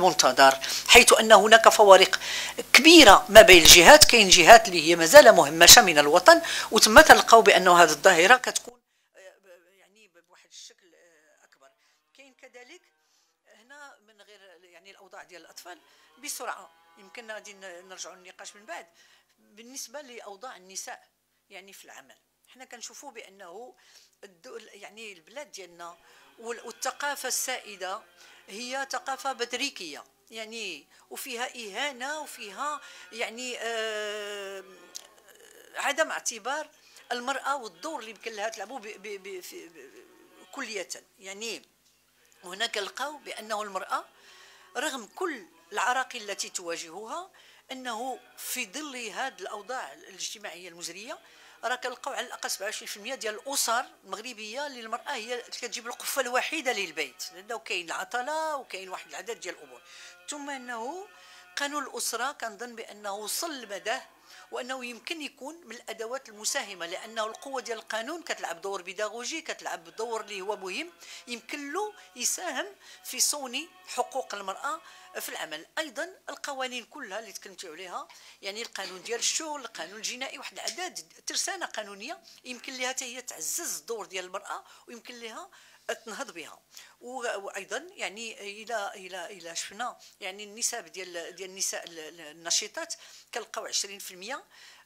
منتظر حيث أن هناك فوارق كبيرة ما بين الجهات. كاين جهات اللي هي مازال مهمشة من الوطن وتم تلقاو بانه هذه الظاهرة كتكون يعني بواحد الشكل أكبر. كاين كذلك هنا من غير يعني الأوضاع ديال الأطفال بسرعة. يمكن غادي نرجعوا للنقاش من بعد. بالنسبة لأوضاع النساء يعني في العمل حنا كنشوفوا بأنه يعني البلاد ديالنا والثقافة السائدة هي ثقافة بتريكيه يعني وفيها إهانة وفيها يعني آه عدم اعتبار المرأة والدور اللي يمكن لها تلعبه كلية. يعني هنا كنلقاو بأنه المرأة رغم كل العراقيل التي تواجهها أنه في ظل هذه الأوضاع الاجتماعية المزرية راه كنلقاو على الأقل 27% ديال الأسر المغربية اللي المرأة هي كتجيب القفة الوحيدة للبيت لأنه كاين العطلة وكاين واحد العدد ديال الأمور. ثم أنه قانون الأسرة كنظن بأنه وصل لمداه وأنه يمكن يكون من الأدوات المساهمة لأنه القوة ديال القانون كتلعب دور بيداغوجي كتلعب دور اللي هو مهم يمكن له يساهم في صون حقوق المرأة في العمل. أيضا القوانين كلها اللي تكلمتوا عليها يعني القانون ديال الشغل القانون الجنائي واحد العدد ترسانة قانونية يمكن لها هي تعزز الدور ديال المرأة ويمكن لها تنهض بها. وأيضا يعني إلى إلى إلى شفنا يعني النسب ديال ديال النساء النشيطات كنلقاو 20%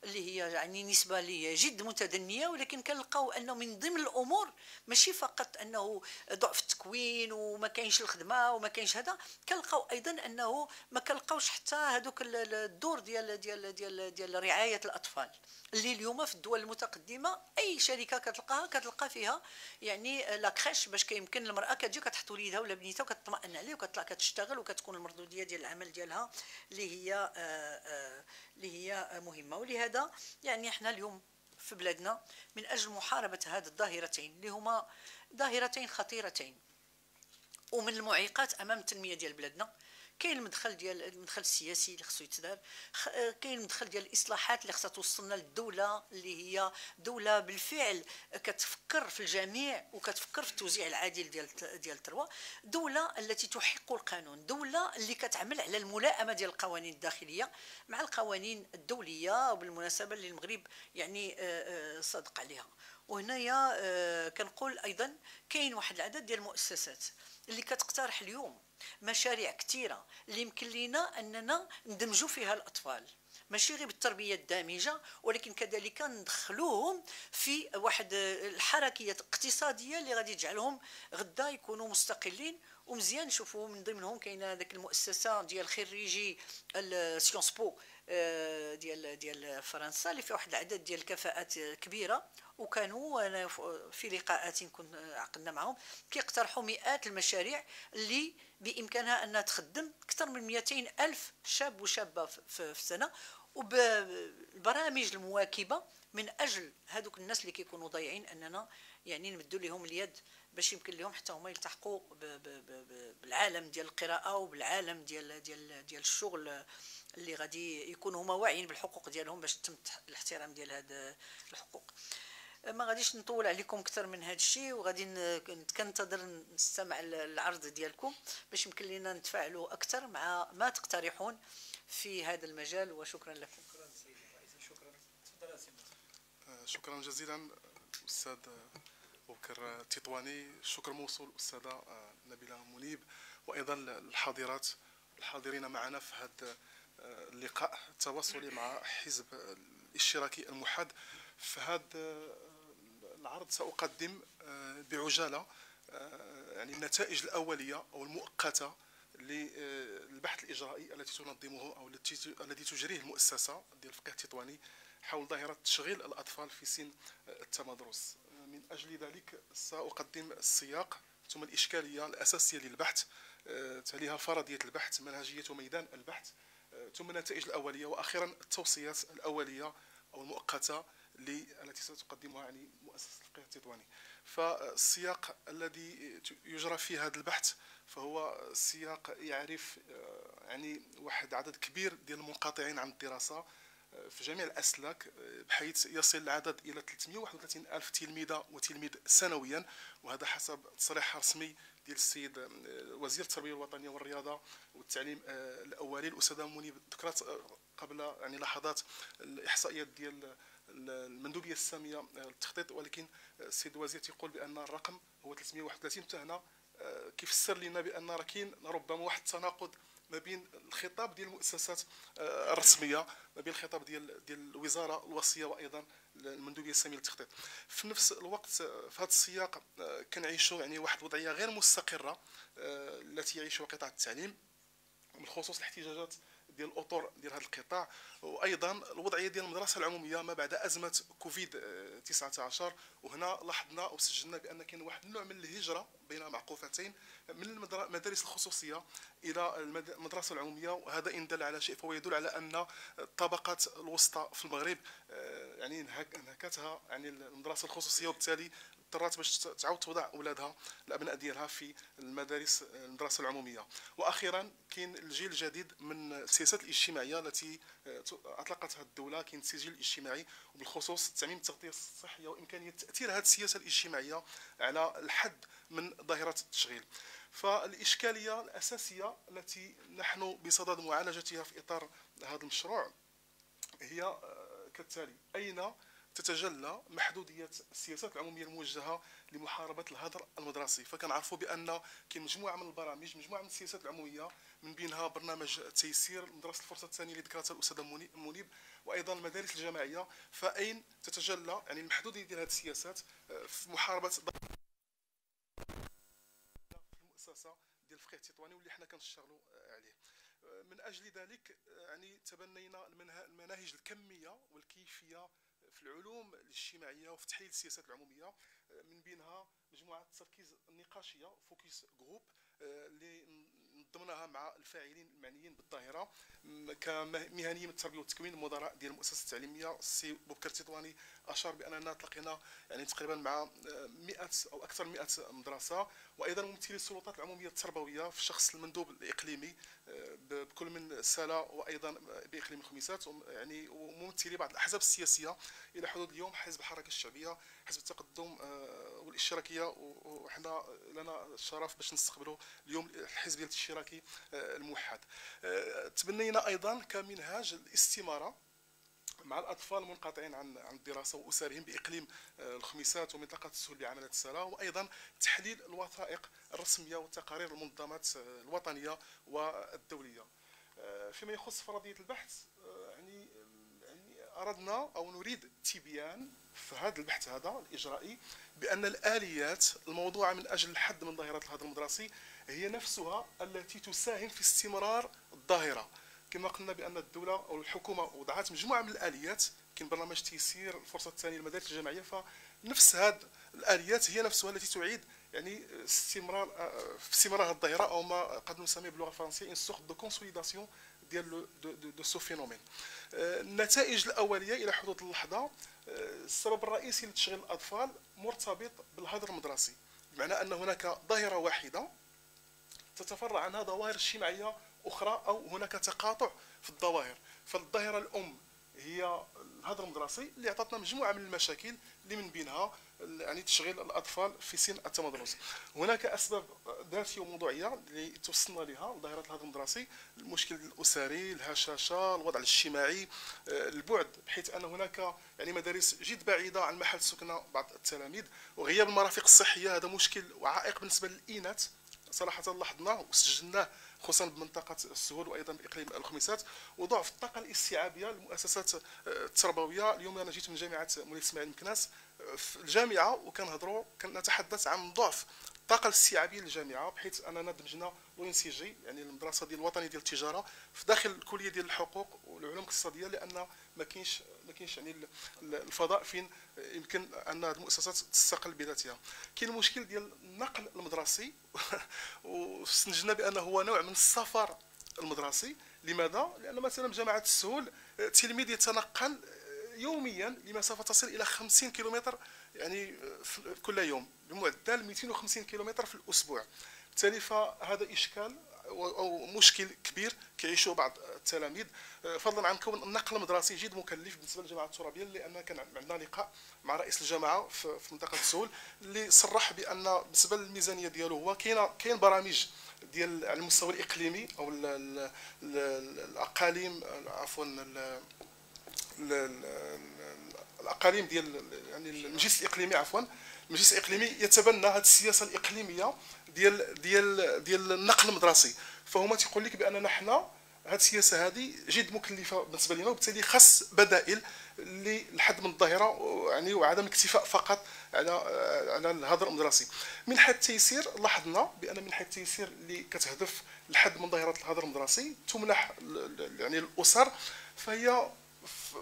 اللي هي يعني نسبة اللي جد متدنية ولكن كنلقاو أنه من ضمن الأمور ماشي فقط أنه ضعف التكوين وما كاينش الخدمة وما كاينش هذا كنلقاو أيضا أنه ما كنلقاوش حتى هذوك الدور ديال ديال ديال ديال رعاية الأطفال. اللي اليوم في الدول المتقدمة أي شركة كتلقاها كتلقى فيها يعني لا كريش باش كيمكن المرأة كتجي كتحط وليدها ولا بنيتها وكتطمئن عليه وكتطلع كتشتغل وكتكون المردودية ديال العمل ديالها اللي هي آآ آه، آآ آه، اللي هي مهمة. ولهذا يعني إحنا اليوم في بلادنا من أجل محاربة هذه الظاهرتين اللي هما ظاهرتين خطيرتين. ومن المعيقات أمام التنمية ديال بلادنا. كاين المدخل ديال المدخل السياسي اللي خصو يتدار كاين المدخل ديال الإصلاحات اللي خصها توصلنا للدولة اللي هي دولة بالفعل كتفكر في الجميع وكتفكر في التوزيع العادل ديال ديال الثروة. دولة التي تحق القانون دولة اللي كتعمل على الملائمة ديال القوانين الداخلية مع القوانين الدولية وبالمناسبة اللي المغرب يعني آه، آه، صادق عليها. وهنايا آه، كنقول أيضا كاين واحد العدد ديال المؤسسات اللي كتقترح اليوم مشاريع كثيره اللي يمكن لنا أننا ندمجوا فيها الأطفال. ماشي غير بالتربية الدامجة ولكن كذلك ندخلوهم في واحد الحركية الاقتصاديه اللي غادي تجعلهم غدا يكونوا مستقلين ومزيان. نشوفوا من ضمنهم كاينة هذيك المؤسسة ديال خريجي ال Sciences Po آه، ديال ديال فرنسا اللي فيها واحد العدد ديال الكفاءات كبيرة وكانوا في لقاءات كنت عقدنا معهم كيقترحوا مئات المشاريع اللي بإمكانها أنها تخدم أكثر من 200 ألف شاب وشابة في السنة وبالبرامج المواكبة من أجل هذوك الناس اللي كيكونوا ضايعين أننا يعني نمدوا لهم اليد باش يمكن لهم حتى هما يلتحقوا بالعالم ديال القراءة وبالعالم ديال ديال ديال الشغل اللي غادي يكونوا هما واعيين بالحقوق ديالهم باش تم الاحترام ديال هاد الحقوق. ما غاديش نطول عليكم أكثر من هذا الشيء وغادي كنتظر نستمع العرض ديالكم باش يمكن لنا نتفاعلوا أكثر مع ما تقترحون في هذا المجال وشكرا لكم. شكرا شكرا. شكرا جزيلا أستاذ بكر تطواني. شكر موصول الاستاذه نبيلة منيب وأيضا الحاضرات الحاضرين معنا في هذا اللقاء التواصلي مع حزب الاشتراكي الموحد في هذا العرض سأقدم آه، بعجالة آه، يعني النتائج الأولية أو المؤقتة للبحث الإجرائي التي تنظمه التي الذي تجريه المؤسسة ديال الفقيه التطواني حول ظاهرة تشغيل الأطفال في سن التمدرس. من أجل ذلك سأقدم السياق ثم الإشكالية الأساسية للبحث آه، تليها فرضية البحث منهجية ميدان البحث. ثم النتائج الأولية وأخيرا التوصيات الأولية أو المؤقتة التي ستقدمها يعني مؤسسة الفقه التطواني فالسياق الذي يجرى فيه هذا البحث فهو سياق يعرف آه، يعني واحد عدد كبير ديال المنقطعين عن الدراسة في جميع الأسلاك بحيث يصل العدد إلى 331 ألف تلميذة وتلميذ سنويا وهذا حسب تصريح رسمي ديال السيد وزير التربية الوطنية والرياضة والتعليم الأولي الأستاذة منيب. ذكرت قبل يعني لحظات الإحصائيات ديال المندوبية السامية للتخطيط. ولكن السيد الوزير تيقول بأن الرقم هو 331 حتى هنا كيفسر لنا بأن راه كاين ربما واحد التناقض ما بين الخطاب ديال المؤسسات آه، الرسمية ما بين الخطاب ديال ديال الوزارة الوصية وأيضا المندوبية السامية للتخطيط. في نفس الوقت آه، في هذا السياق آه، كنعيشوا يعني واحد الوضعية غير مستقرة التي يعيشها قطاع التعليم بالخصوص الاحتجاجات ديال الأطر ديال هذا القطاع وأيضا الوضعية ديال المدرسة العمومية ما بعد أزمة كوفيد 19 وهنا لاحظنا وسجلنا بأن كاين واحد النوع من الهجرة بين معقوفتين من المدارس الخصوصية إلى المدرسة العمومية. وهذا إن دل على شيء فهو يدل على أن الطبقات الوسطى في المغرب آه، يعني انهكتها يعني المدرسة الخصوصية. وبالتالي اضطرت باش تعاود توضع أولادها الأبناء ديالها في المدارس المدرسة العمومية. وأخيرا كاين الجيل الجديد من السياسات الاجتماعية التي آه، أطلقتها الدولة. كاين التسجيل الاجتماعي وبالخصوص تعميم التغطية الصحية وامكانيه تاثير هذه السياسة الاجتماعية على الحد من ظاهرة التشغيل. فالإشكالية الأساسية التي نحن بصدد معالجتها في إطار هذا المشروع هي آه، كالتالي أين تتجلى محدودية السياسات العمومية الموجهة لمحاربة الهدر المدرسي. فكنعرفوا بأن كاين مجموعة من البرامج مجموعة من السياسات العمومية من بينها برنامج تيسير مدرسه الفرصة الثانية اللي ذكرتها الأستاذة منيب وأيضا المدارس الجامعية. فأين تتجلى يعني المحدودية ديال هذه السياسات آه، في محاربة المؤسسة ديال الفقيه التطواني واللي حنا كنشتغلوا آه، عليه. آه، من أجل ذلك يعني تبنينا المناهج الكمية والكيفية في العلوم الاجتماعية وفي تحليل السياسات العمومية آه، من بينها مجموعة التركيز النقاشيه focus group اللي نظمناها مع الفاعلين المعنيين بالظاهرة كمهنيين من التربية والتكوين المدراء ديال المؤسسة التعليمية السي بوبكر تطواني أشار بأننا تلقينا يعني تقريبا مع 100 أو أكثر من 100 مدرسة وأيضا ممثلي السلطات العمومية التربوية في شخص المندوب الإقليمي آه، بكل من سلا وأيضا بإقليم الخميسات يعني وممثلي بعض الأحزاب السياسية إلى حدود اليوم حزب الحركة الشعبية حزب التقدم آه، والإشتراكية وحنا لنا الشرف باش نستقبلوا اليوم الحزب الاشتراكي آه، الموحد. تبنينا أيضا كمنهاج الاستمارة مع الأطفال المنقطعين عن عن الدراسة وأسرهم بإقليم آه، الخميسات ومنطقة السهول بعمليه السلام وأيضا تحليل الوثائق الرسمية وتقارير المنظمات آه، الوطنية والدولية. آه، فيما يخص فرضية البحث يعني يعني أردنا أو نريد تبيان في هذا البحث هذا الإجرائي بأن الآليات الموضوعة من أجل الحد من ظاهرة الهدر المدرسي هي نفسها التي تساهم في استمرار الظاهرة. كما قلنا بأن الدولة أو الحكومة وضعت مجموعة من الآليات كاين برنامج تيسير الفرصة الثانية للمدارس الجامعية فنفس هذه الآليات هي نفسها التي تعيد يعني استمرار في استمرار الظاهره أو ما قد نسميه باللغة الفرنسية une sorte de consolidation ديال de ce phénomène النتائج الأولية إلى حدود اللحظة آه، السبب الرئيسي لتشغيل الأطفال مرتبط بالهدر المدرسي بمعنى أن هناك ظاهرة واحدة تتفرع عنها ظواهر اجتماعية أخرى أو هناك تقاطع في الظواهر. فالظاهرة الأم هي الهدر المدرسي اللي عطاتنا مجموعة من المشاكل اللي من بينها يعني تشغيل الأطفال في سن التمدرس. هناك أسباب ذاتية وموضوعية اللي توصلنا لها لظاهره الهدر المدرسي المشكل الأسري الهشاشة الوضع الاجتماعي آه، البعد بحيث أن هناك يعني مدارس جد بعيدة عن محل سكن بعض التلاميذ. وغياب المرافق الصحية هذا مشكل وعائق بالنسبة للإناث. صراحة لاحظناه وسجلناه خصوصا بمنطقة السهول وأيضا بإقليم الخميسات وضعف الطاقة الاستيعابية للمؤسسات آه، التربويه اليوم أنا جيت من جامعة مولاي إسماعيل مكناس آه، في الجامعة وكنهضروا كنتحدث عن ضعف الطاقة الاستيعابية للجامعة بحيث أننا دمجنا لو سي جي يعني المدرسة ديال الوطني ديال التجارة في داخل الكلية ديال الحقوق والعلوم الاقتصادية لأن ما كاينش ما كاينش يعني الفضاء فين؟ يمكن أن هذه المؤسسات تستقل بذاتها. كاين المشكل ديال النقل المدرسي واستنتجنا بأنه هو نوع من السفر المدرسي. لماذا؟ لأن مثلا جامعة السهول التلميذ يتنقل يوميا لمسافه تصل إلى 50 كيلومتر يعني كل يوم بمعدل 250 كيلومتر في الأسبوع. بالتالي فهذا إشكال أو مشكل كبير كيعيشوا بعض التلاميذ. فضلا عن كون النقل المدرسي جد مكلف بالنسبة للجامعة الترابية لأن كان عندنا لقاء مع رئيس الجامعة في منطقة السول اللي صرح بأن بالنسبة للميزانية ديالو هو كاين كاين برامج ديال على المستوى الإقليمي أو الأقاليم عفوا الأقاليم ديال يعني المجلس الإقليمي عفوا المجلس الاقليمي يتبنى هذه السياسة الإقليمية ديال ديال ديال النقل المدرسي. فهما تيقول لك باننا حنا هذه السياسة هذه جد مكلفة بالنسبة لنا وبالتالي خاص بدائل للحد من الظاهرة يعني وعدم الاكتفاء فقط على على الهدر المدرسي. من حيث التيسير لاحظنا بأن من حيث التيسير اللي كتهدف لحد من ظاهرة الهدر المدرسي تمنح يعني الأسر فهي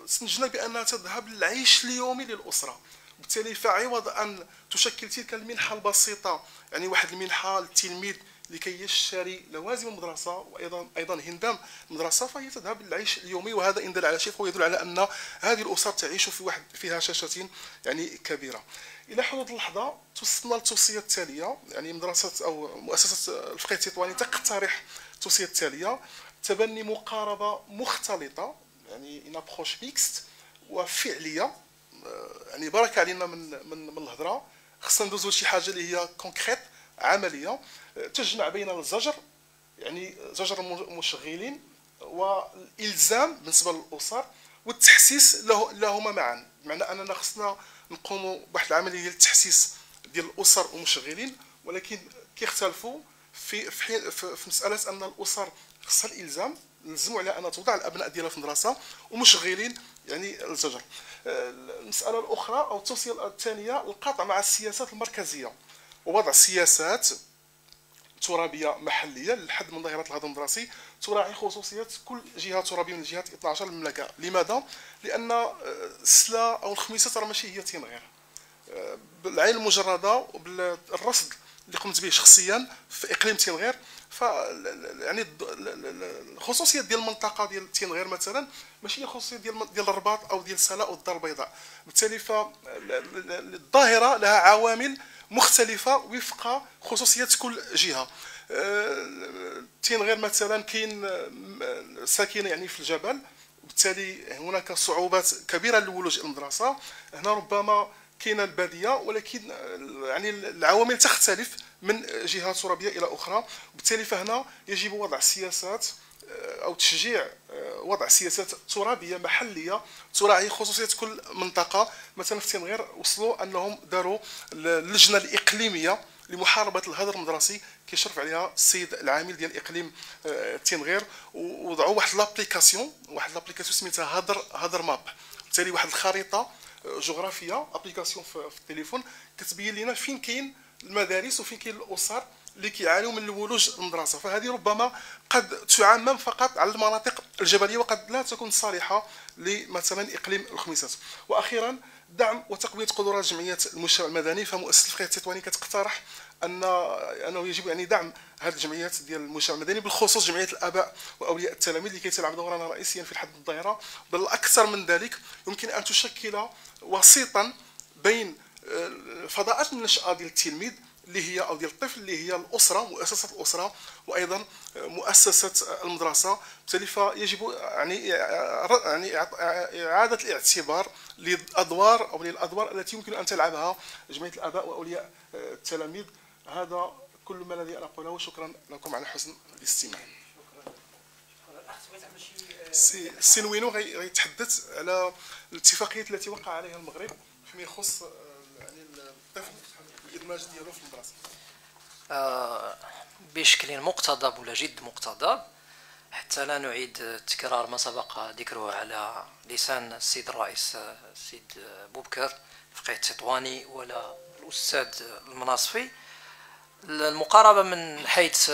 سنجنا بأنها تذهب للعيش اليومي للأسرة. بالتالي فعوض ان تشكل تلك المنحة البسيطة. يعني واحد المنحة للتلميذ لكي يشتري لوازم المدرسة وأيضا أيضا هندام المدرسة فهي تذهب للعيش اليومي وهذا إن دل على شيء فهو يدل على أن هذه الأسر تعيش في واحد فيها هشاشه يعني كبيرة. إلى حدود اللحظة توصلنا للتوصيه التالية. يعني مدرسة أو مؤسسة الفقيه التطواني تقترح التوصية التالية. تبني مقاربة مختلطة يعني une approche mixte وفعلية. يعني بركه علينا من من من الهضرة. خصنا ندوزو لشي حاجة اللي هي concrète عملية. تجمع بين الزجر يعني زجر المشغلين والإلزام بالنسبة للأسر والتحسيس له لهما معا. بمعنى أننا خصنا نقوموا بواحد العملية ديال التحسيس ديال الأسر والمشغلين ولكن كيختلفوا في في, في مسألة أن الأسر خصها الإلزام نلزموا على أن توضع الأبناء ديالها في المدرسة ومشغلين يعني الزجر. المسألة الأخرى أو التوصية الثانية القطع مع السياسات المركزية. ووضع سياسات ترابية محلية للحد من ظاهرة الهضم الدراسي تراعي خصوصيات كل جهة ترابية من جهات 12 المملكة. لماذا؟ لأن السلا أو الخميسة راه ماشي هي تينغير بالعين المجردة وبالرصد اللي قمت به شخصيا في إقليم تينغير ف يعني الخصوصيات ديال المنطقة ديال تينغير مثلا ماشي هي خصوصية ديال ديال الرباط أو ديال سلا أو الدار البيضاء. بالتالي فالظاهره لها عوامل مختلفة وفق خصوصيات كل جهة. تينغير مثلا كاين ساكنة يعني في الجبل. وبالتالي هناك صعوبات كبيرة لولوج المدرسة. هنا ربما كاينة البادية ولكن يعني العوامل تختلف من جهه ترابيه إلى أخرى. وبالتالي فهنا يجب وضع سياسات آه، أو تشجيع آه، وضع سياسات ترابية محلية تراعي خصوصية كل منطقة. مثلا في تنغير وصلوا أنهم داروا اللجنة الإقليمية لمحاربة الهدر المدرسي. كيشرف عليها السيد العامل ديال إقليم آه، تنغير ووضعوا واحد l'application واحد l'application سميتها هدر هدر map. بالتالي واحد الخريطة جغرافية أبليكاسيون في التليفون كتبين لنا فين كاين المدارس وفين كاين الأسر اللي كيعانيوا من الولوج المدرسة. فهذه ربما قد تعمم فقط على المناطق الجبلية وقد لا تكون صالحة لمثلا إقليم الخميسات. وأخيرا دعم وتقوية قدرات جمعيات المجتمع المدني. فمؤسسة الفقيه التطواني كتقترح ان أنه يجب يعني دعم هذه الجمعيات ديال المجتمع المدني بالخصوص جمعية الأباء وأولياء التلاميذ لكي تلعب دورا رئيسيا في الحد الظاهرة. بل أكثر من ذلك يمكن أن تشكل وسيطا بين فضاءات النشأة ديال التلميذ اللي هي أو ديال الطفل اللي هي الأسرة مؤسسة الأسرة وأيضا مؤسسة المدرسة. بالتالي فيجب يعني يعني إعادة الاعتبار للأدوار أو للأدوار التي يمكن أن تلعبها جمعية الآباء وأولياء التلاميذ. هذا كل ما الذي أنا أقوله. وشكرا لكم على حسن الاستماع. سي سينوينو غيتحدث على الاتفاقيات التي وقع عليها المغرب فيما يخص الطفل الادماج ديالو في المدرسة بشكل مقتضب ولا جد مقتضب حتى لا نعيد تكرار ما سبق ذكره على لسان السيد الرئيس السيد بوبكر فقيه التطواني ولا الأستاذ المناصفي. المقاربة من حيث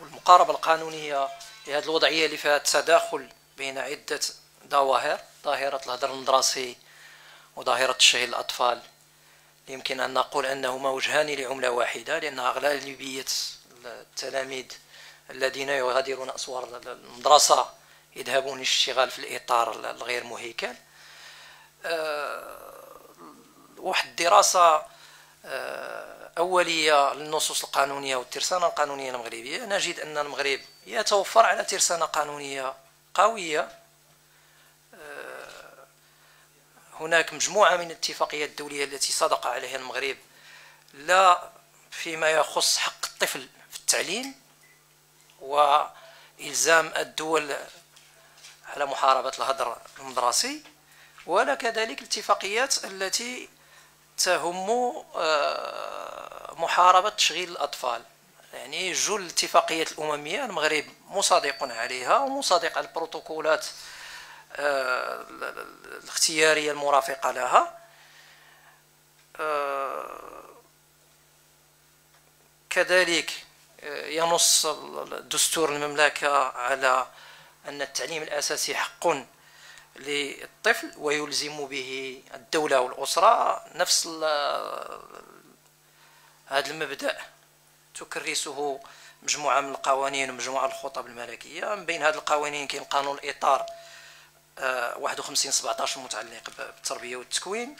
المقاربة القانونية لهذه الوضعية اللي فيها تداخل بين عدة ظواهر ظاهرة الهدر المدرسي وظاهره تشغيل الأطفال. يمكن أن نقول أنهما وجهان لعملة واحدة لأن أغلبية التلاميذ الذين يغادرون أسوار المدرسة يذهبون للاشتغال في الإطار الغير مهيكل. أه، واحد الدراسة أه، أولية للنصوص القانونية والترسانة القانونية المغربية. نجد أن المغرب يتوفر على ترسانة قانونية قوية آه، هناك مجموعة من الاتفاقيات الدولية التي صدق عليها المغرب لا فيما يخص حق الطفل في التعليم وإلزام الدول على محاربة الهدر المدرسي ولا كذلك الاتفاقيات التي تهم آه، محاربة تشغيل الأطفال. يعني جل الاتفاقيات الأممية المغرب مصادق عليها ومصادق على البروتوكولات الاختيارية المرافقة لها. آه، كذلك ينص دستور المملكة على أن التعليم الأساسي حق للطفل ويلزم به الدولة والأسرة نفس هذا المبدأ. تكرسه مجموعة من القوانين ومجموعة الخطب الملكية. من بين هذه القوانين كاين قانون الإطار 51 17 المتعلق بالتربية والتكوين.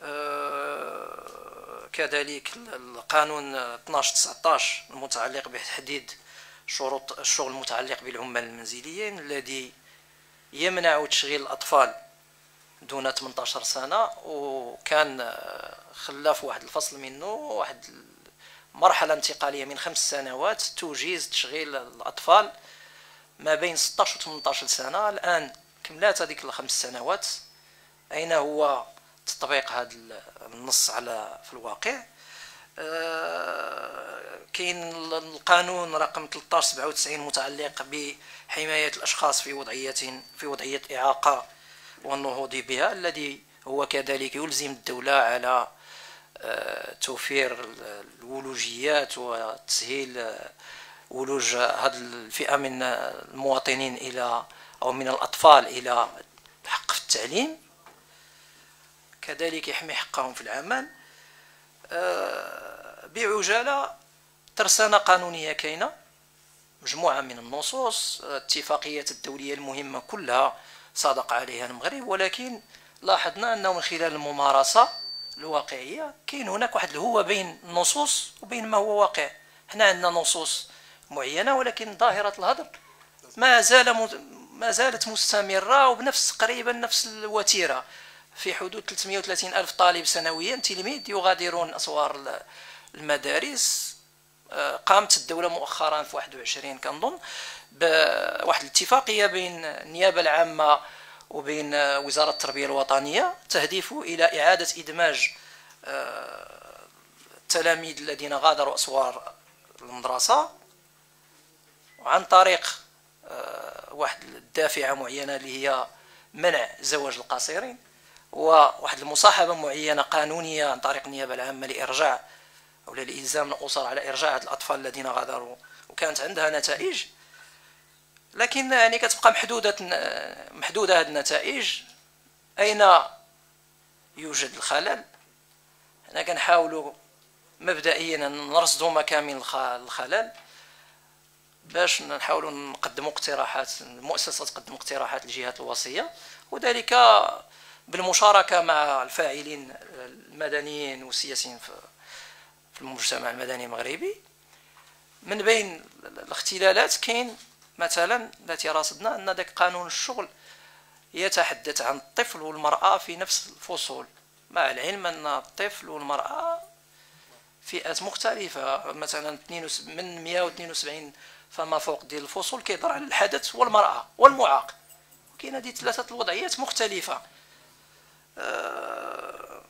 آه، كذلك القانون 12 19 المتعلق بتحديد شروط الشغل المتعلق بالعمال المنزليين الذي يمنع تشغيل الأطفال دون 18 سنة وكان خلاف واحد الفصل منه واحد مرحلة انتقالية من خمس سنوات تجيز تشغيل الأطفال ما بين 16 و 18 سنة الآن كملات هذيك الخمس سنوات. أين هو تطبيق هذا النص على في الواقع؟ آه، كاين القانون رقم 1397 متعلق بحماية الأشخاص في وضعية في وضعية إعاقة والنهوض بها الذي هو كذلك يلزم الدولة على آه، توفير الولوجيات وتسهيل ولوج هذه الفئة من المواطنين إلى أو من الأطفال إلى الحق في التعليم كذلك يحمي حقهم في العمل. آه، بعجالة ترسانة قانونية كاينة مجموعة من النصوص الاتفاقيات الدولية المهمة كلها صادق عليها المغرب ولكن لاحظنا أنه من خلال الممارسة الواقعية كاين هناك واحد الهوة بين النصوص وبين ما هو واقع. هنا عندنا نصوص معينة ولكن ظاهرة الهدر ما زال ما زالت مستمرة وبنفس قريبا نفس الوتيرة. في حدود 330 ألف طالب سنويا تلميذ يغادرون أسوار المدارس. آه، قامت الدولة مؤخرا في 21 كنظن بواحد الاتفاقية بين النيابة العامة وبين وزارة التربية الوطنية تهدف إلى إعادة إدماج آه، التلاميذ الذين غادروا أسوار المدرسة. عن طريق آه، واحد الدافعة معينة اللي هي منع زواج القصيرين وواحد المصاحبة معينة قانونية عن طريق النيابة العامة لإرجاع أو لالزام الاسر على إرجاع هاد الأطفال الذين غادروا. وكانت عندها نتائج لكن يعني كتبقى محدودة محدودة هذه النتائج. أين يوجد الخلل؟ هنا كنحاولوا مبدئيا نرصدوا مكامن الخلل. باش نحاولوا نقدموا اقتراحات المؤسسة تقدم اقتراحات للجهات الوصية وذلك بالمشاركة مع الفاعلين المدنيين والسياسيين في المجتمع المدني المغربي. من بين الاختلالات كاين مثلا التي رصدنا أن ذاك قانون الشغل يتحدث عن الطفل والمرأة في نفس الفصول مع العلم أن الطفل والمرأة فئات مختلفة. مثلا من 172 فما فوق ديال الفصول كيهضر على الحدث والمرأة والمعاق. كاين هذه ثلاثة الوضعيات مختلفة. آه،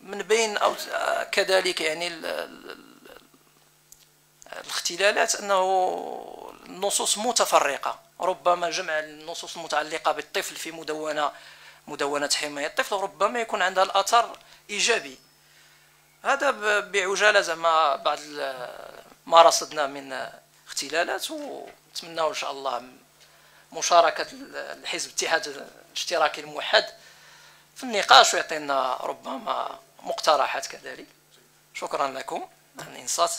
من بين أو كذلك يعني الاختلالات أنه النصوص متفرقة. ربما جمع النصوص المتعلقة بالطفل في مدونة مدونة حماية الطفل ربما يكون عندها الأثر إيجابي. هذا بعجالة زعما بعد ما رصدنا من اختلالات ونتمنى إن شاء الله مشاركة الحزب الاتحاد الاشتراكي الموحد في النقاش ويعطينا ربما مقترحات كذلك. شكرا لكم. الانصات.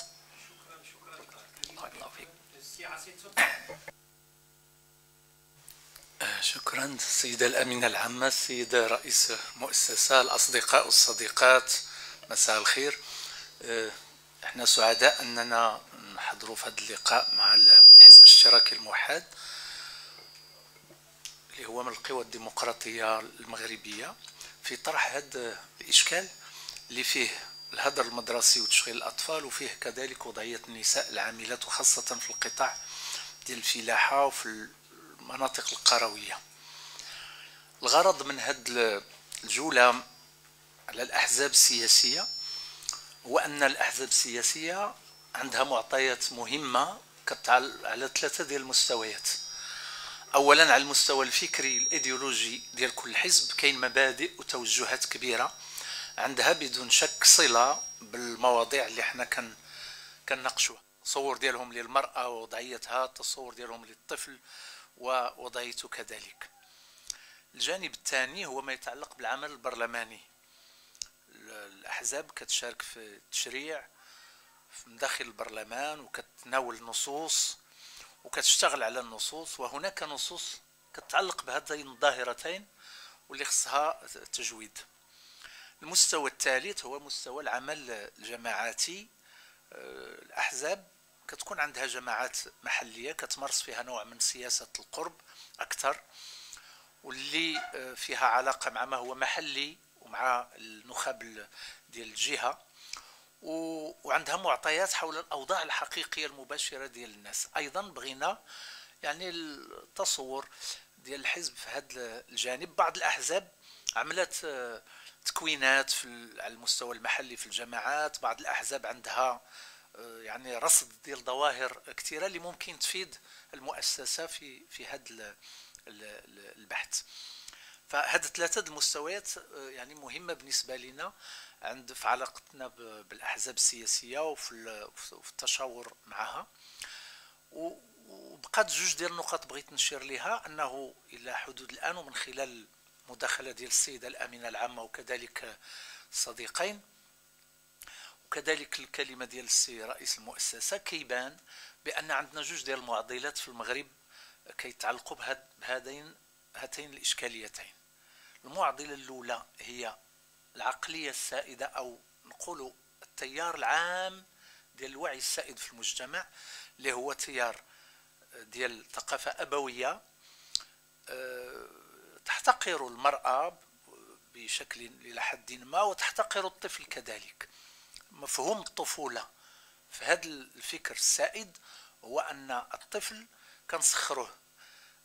شكرا. السيدة الأمينة العامة السيدة رئيس مؤسسة الأصدقاء والصديقات مساء الخير. آه، إحنا سعداء أننا نحضروا في هذا اللقاء مع الحزب الاشتراكي الموحد اللي هو من القوى الديمقراطية المغربية. في طرح هذا الإشكال اللي فيه الهدر المدرسي وتشغيل الأطفال وفيه كذلك وضعية النساء العاملات وخاصة في القطاع ديال الفلاحة وفي المناطق القروية. الغرض من هذه الجولة على الأحزاب السياسية هو أن الأحزاب السياسية عندها معطيات مهمة على ثلاثة ديال المستويات. اولا على المستوى الفكري الإيديولوجي ديال كل حزب كاين مبادئ وتوجهات كبيرة. عندها بدون شك صلة بالمواضيع اللي حنا كن كنناقشوها. التصور ديالهم للمرأة ووضعيتها التصور ديالهم للطفل ووضعيته كذلك. الجانب الثاني هو ما يتعلق بالعمل البرلماني. الأحزاب كتشارك في التشريع من داخل البرلمان وكتناول نصوص وكتشتغل على النصوص وهناك نصوص كتعلق بهذين الظاهرتين واللي خصها تجويد. المستوى الثالث هو مستوى العمل الجماعاتي. آه، الأحزاب كتكون عندها جماعات محلية كتمارس فيها نوع من سياسة القرب أكثر. واللي آه، فيها علاقة مع ما هو محلي ومع النخب ديال الجهة. وعندها معطيات حول الأوضاع الحقيقية المباشرة ديال الناس. أيضا بغينا يعني التصور ديال الحزب في هذا الجانب. بعض الأحزاب عملت آه، تكوينات في على المستوى المحلي في الجماعات. بعض الأحزاب عندها آه، يعني رصد ديال ظواهر كثيرة اللي ممكن تفيد المؤسسة في في هذا البحث. فهاد ثلاثة المستويات آه، يعني مهمة بالنسبة لنا. عند في علاقتنا بالأحزاب السياسية وفي التشاور معها. وبقات جوج ديال النقاط بغيت نشير لها أنه إلى حدود الآن ومن خلال المداخلة ديال السيدة الأمينة العامة وكذلك الصديقين وكذلك الكلمة ديال السي رئيس المؤسسة كيبان بأن عندنا جوج ديال المعضلات في المغرب كيتعلقوا بهذين هاتين الإشكاليتين. المعضلة الأولى هي العقلية السائدة أو نقول التيار العام ديال الوعي السائد في المجتمع اللي هو تيار ديال ثقافة أبوية أه تحتقر المرأة بشكل إلى حد ما وتحتقر الطفل كذلك. مفهوم الطفولة في هذا الفكر السائد هو أن الطفل كنسخروه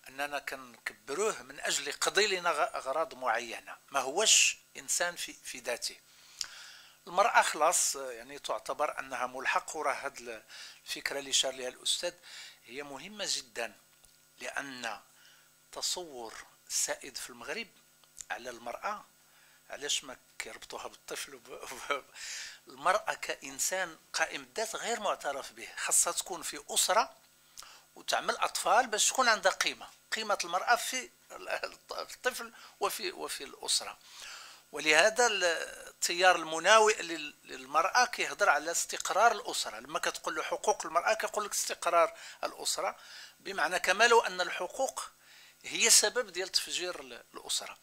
أننا كنكبروه من أجل يقضي لنا أغراض معينة. ما هوش إنسان في, في ذاته. المرأة خلاص يعني تعتبر أنها ملحق وراء هذه الفكرة اللي شار لها الأستاذ هي مهمة جدا لأن تصور السائد في المغرب على المرأة علاش ما كيربطوها بالطفل المرأة كإنسان قائم الذات غير معترف به خاصها تكون في أسرة وتعمل أطفال باش تكون عندها قيمة قيمة المرأة في الطفل وفي وفي الأسرة. ولهذا التيار المناوئ للمرأة كيهضر على استقرار الأسرة. لما كتقول له حقوق المرأة كيقول لك استقرار الأسرة بمعنى كما لو أن الحقوق هي سبب ديال تفجير الأسرة.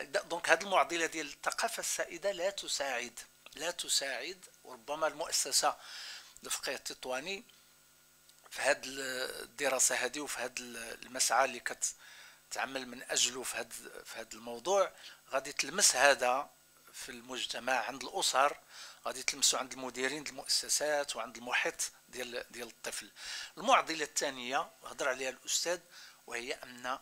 دونك هذه المعضلة ديال الثقافة السائدة لا تساعد لا تساعد وربما المؤسسة الفقيه التطواني في هذه الدراسة هذه وفي هذا المسعى اللي كتعمل من أجله في هذا الموضوع. غادي تلمس هذا في المجتمع عند الأسر غادي تلمسوا عند المديرين المؤسسات وعند المحيط ديال ديال الطفل. المعضلة الثانية هضر عليها الأستاذ وهي أن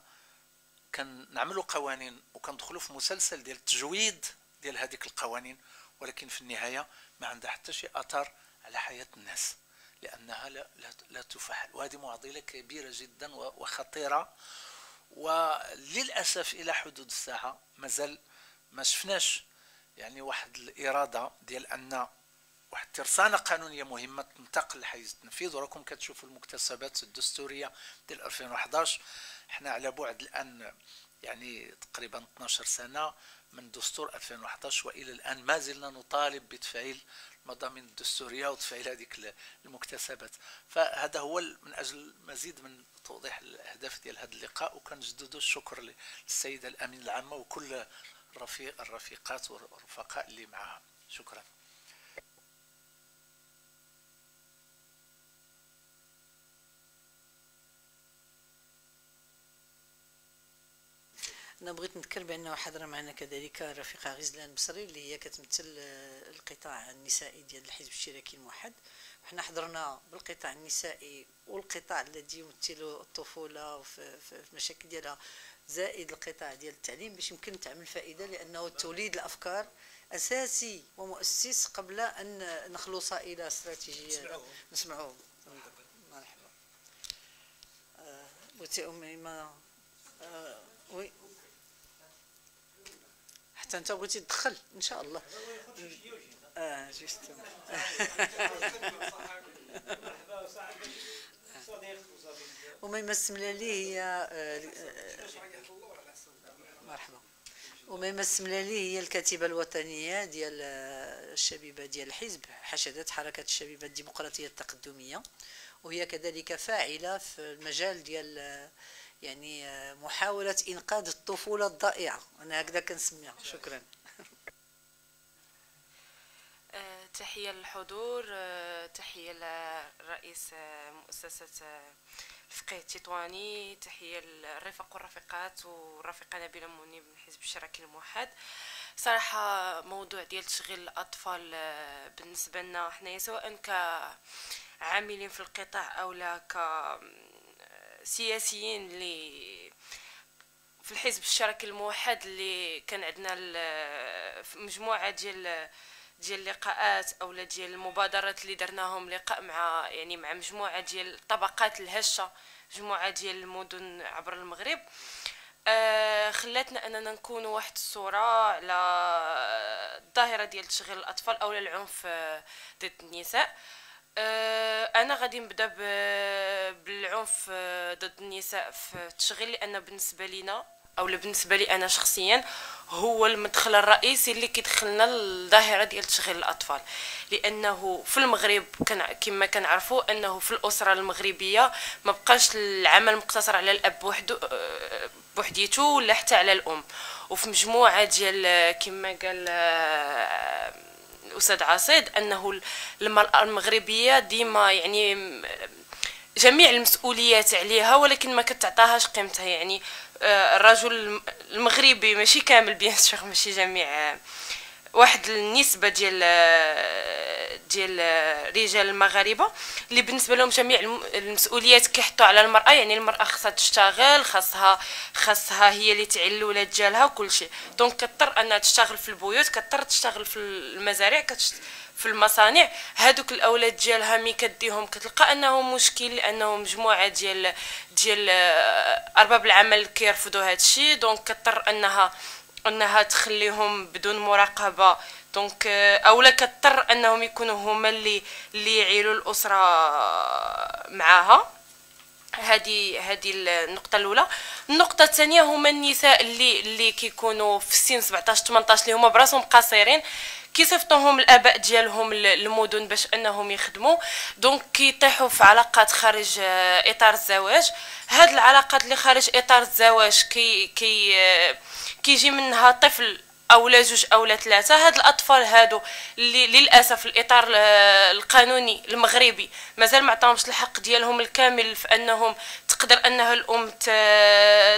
كنعملوا قوانين وكندخلوا في مسلسل ديال التجويد ديال هذيك القوانين ولكن في النهاية ما عندها حتى شي أثر على حياة الناس لأنها لا, لا, لا تفعل وهذه معضلة كبيرة جدا وخطيرة. وللأسف إلى حدود الساعة مازال ما شفناش يعني واحد الإرادة ديال أن واحد الترسانة قانونية مهمة تنتقل لحيز التنفيذ وراكم كتشوفوا المكتسبات الدستورية ديال 2011 إحنا على بعد الآن يعني تقريبا 12 سنة من دستور 2011 وإلى الآن ما زلنا نطالب بتفعيل المضامين الدستوريه وتفعيل هذيك المكتسبات. فهذا هو من أجل مزيد من توضيح الأهداف ديال هذا اللقاء وكنجدد الشكر للسيدة الأمين العامة وكل الرفيق الرفيقات والرفقاء اللي معها. شكرا. أنا بغيت نذكر بأنه حضر معنا كذلك رفيقة غزلان بصري اللي هي كتمثل آه، القطاع النسائي ديال الحزب الاشتراكي الموحد حنا حضرنا بالقطاع النسائي والقطاع الذي يمثل الطفولة في المشاكل ديالها. زائد القطاع ديال التعليم باش يمكن تعمل فائدة لأنه توليد الأفكار أساسي ومؤسس قبل أن نخلص إلى استراتيجية. نسمعوه مرحبا آه، بغيتي أمي ما آه، وي. حتى انت بغيتي تدخل إن شاء الله. آه جوست وما يمسم لي هي آه، مرحبا. وما يمسم لي هي الكاتبة الوطنية ديال آه، الشبيبة ديال الحزب حشدت حركة الشبيبة الديمقراطية التقدمية وهي كذلك فاعلة في المجال ديال آه، يعني محاولة إنقاذ الطفولة الضائعة. أنا هكذا كنسميها. شكرا. تحية للحضور. تحية لرئيس مؤسسة الفقيه التطواني تحية للرفق والرفيقات والرفيقة نبيلة منيب من حزب الشراكي الموحد. صراحة موضوع ديال تشغيل الأطفال بالنسبة لنا حنايا سواء كعاملين في القطاع أو لا كسياسيين اللي في الحزب الشراكي الموحد اللي كان عندنا مجموعة ديال ديال اللقاءات اولا ديال المبادرات اللي درناهم لقاء مع يعني مع مجموعة ديال الطبقات الهشة مجموعة ديال المدن عبر المغرب. آه خلاتنا أننا نكون واحد الصورة على الظاهرة ديال تشغيل الأطفال أو العنف ضد النساء. أنا غادي نبدأ بالعنف آه، ضد النساء في التشغيل لأن بالنسبة لينا أو بالنسبة لي أنا شخصيا هو المدخل الرئيسي اللي كيدخلنا للظاهرة ديال تشغيل الأطفال. لأنه في المغرب كما كنعرفوا أنه في الأسرة المغربية ما بقاش العمل مقتصر على الأب وحده بوحديته ولا حتى على الأم. وفي مجموعة ديال كما قال الأستاذ عصيد أنه المرأة المغربية ديما يعني جميع المسؤوليات عليها ولكن ما كتعطاهاش قيمتها. يعني آه، الرجل المغربي ماشي كامل بيان ماشي جميع واحد النسبة ديال ديال الرجال المغاربة اللي بالنسبة لهم جميع المسؤوليات كيحطوا على المرأة يعني المرأة خاصها تشتغل خاصها خاصها هي اللي تعيل الولاد ديالها وكل شيء. donc كضطر أنها تشتغل في البيوت كضطر تشتغل في المزارع كتشت... في المصانع. هادوك الأولاد ديالها mais كديهم كتلقى أنه مشكل لأنه مجموعة ديال ديال آه، أرباب العمل كيرفضوا هادشي. donc كضطر أنها أنها تخليهم بدون مراقبة. donc آه، اولا كضطر أنهم يكونوا هما اللي اللي يعيلوا الأسرة معاها. هذه هذه النقطة الأولى. النقطة الثانية هما النساء اللي اللي كيكونوا في السن 17 18 اللي هما براسهم قاصرين كيصيفطوهم الآباء ديالهم للمدن باش أنهم يخدموا. donc كيطيحوا في علاقات خارج آه، إطار الزواج. هاد العلاقات اللي خارج إطار الزواج كي كي آه، كيجي منها طفل أو لا جوج أو لا ثلاثة هاد الأطفال هادو اللي للأسف الإطار القانوني المغربي مازال ما عطاهمش الحق ديالهم الكامل في أنهم تقدر أنها الأم